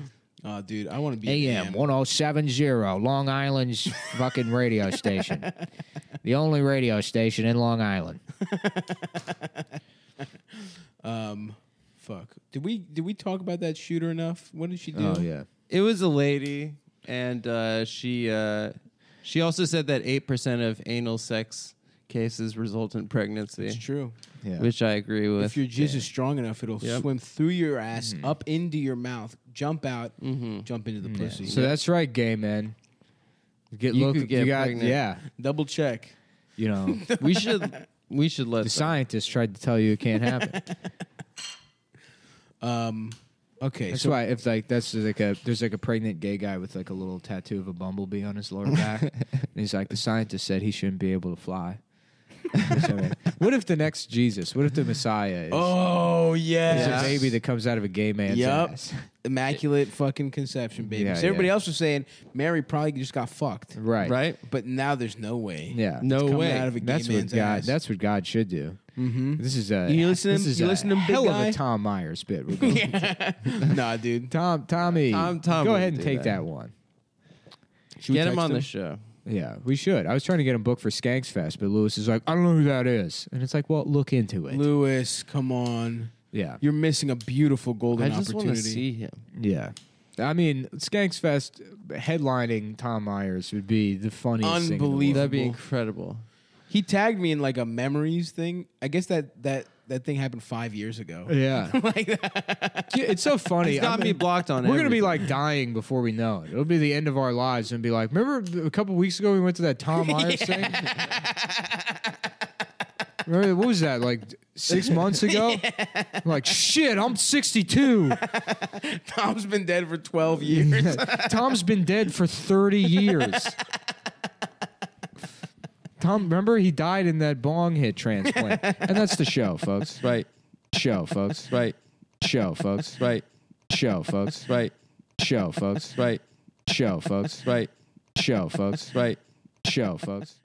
Oh, dude, I want to be AM one oh seven zero Long Island's fucking radio station. The only radio station in Long Island. Um, fuck. Did we did we talk about that shooter enough? What did she do? Oh yeah. It was a lady, and uh, she uh, she also said that eight percent of anal sex cases result in pregnancy, It's true. Yeah. which I agree with. If your jizz is strong enough, it'll Yep. swim through your ass, up into your mouth, jump out, Mhm. jump into the Yeah. pussy. So that's right, gay men. Get You look. could get you got, pregnant. Yeah. double check. You know, we should we should let the them. scientists tried to tell you it can't happen. Um, okay, That's so why if like that's like a there's like a pregnant gay guy with like a little tattoo of a bumblebee on his lower back, and he's like the scientist said he shouldn't be able to fly. So, I what if the next Jesus? What if the Messiah is, oh is yes, a baby that comes out of a gay man's Yup. ass? Immaculate fucking conception, baby. Yeah, so everybody yeah. else was saying Mary probably just got fucked, Right. right? but now there's no way. Yeah. No Coming way. out of a gay That's what man's God. ass. That's what God should do. mm-hmm. This is a. You listen to this him- is you a listen to him, big hell guy? of a Tom Myers bit. We're going nah, dude. Tom, Tommy, Tom- Tom go would ahead and do take that. that one. Should we Get him text on the show. Yeah, we should. I was trying to get him booked for Skanks Fest, but Luis is like, I don't know who that is, and it's like, well, look into it. Luis, come on. Yeah, You're missing a beautiful golden I just want to opportunity. see him. yeah. I mean, Skanks Fest headlining Tom Myers would be the funniest thing. in the world. Unbelievable. That'd be incredible. He tagged me in like a memories thing. I guess that that that thing happened five years ago. Yeah, like that. Yeah, it's so funny. He's got I me blocked on. It. We're gonna be everything. like dying before we know it. It'll be the end of our lives and be like, remember a couple weeks ago we went to that Tom Myers thing? Remember, what was that like six months ago? i'm Like shit, I'm 62. Tom's been dead for 12 years. Tom's been dead for 30 years. Tom, remember he died in that bong hit transplant, and that's the show, folks. right, Show, folks. right, Show, folks. right, Show, folks. right, Show, folks. right, Show, folks. right, Show, folks. right. Show, folks.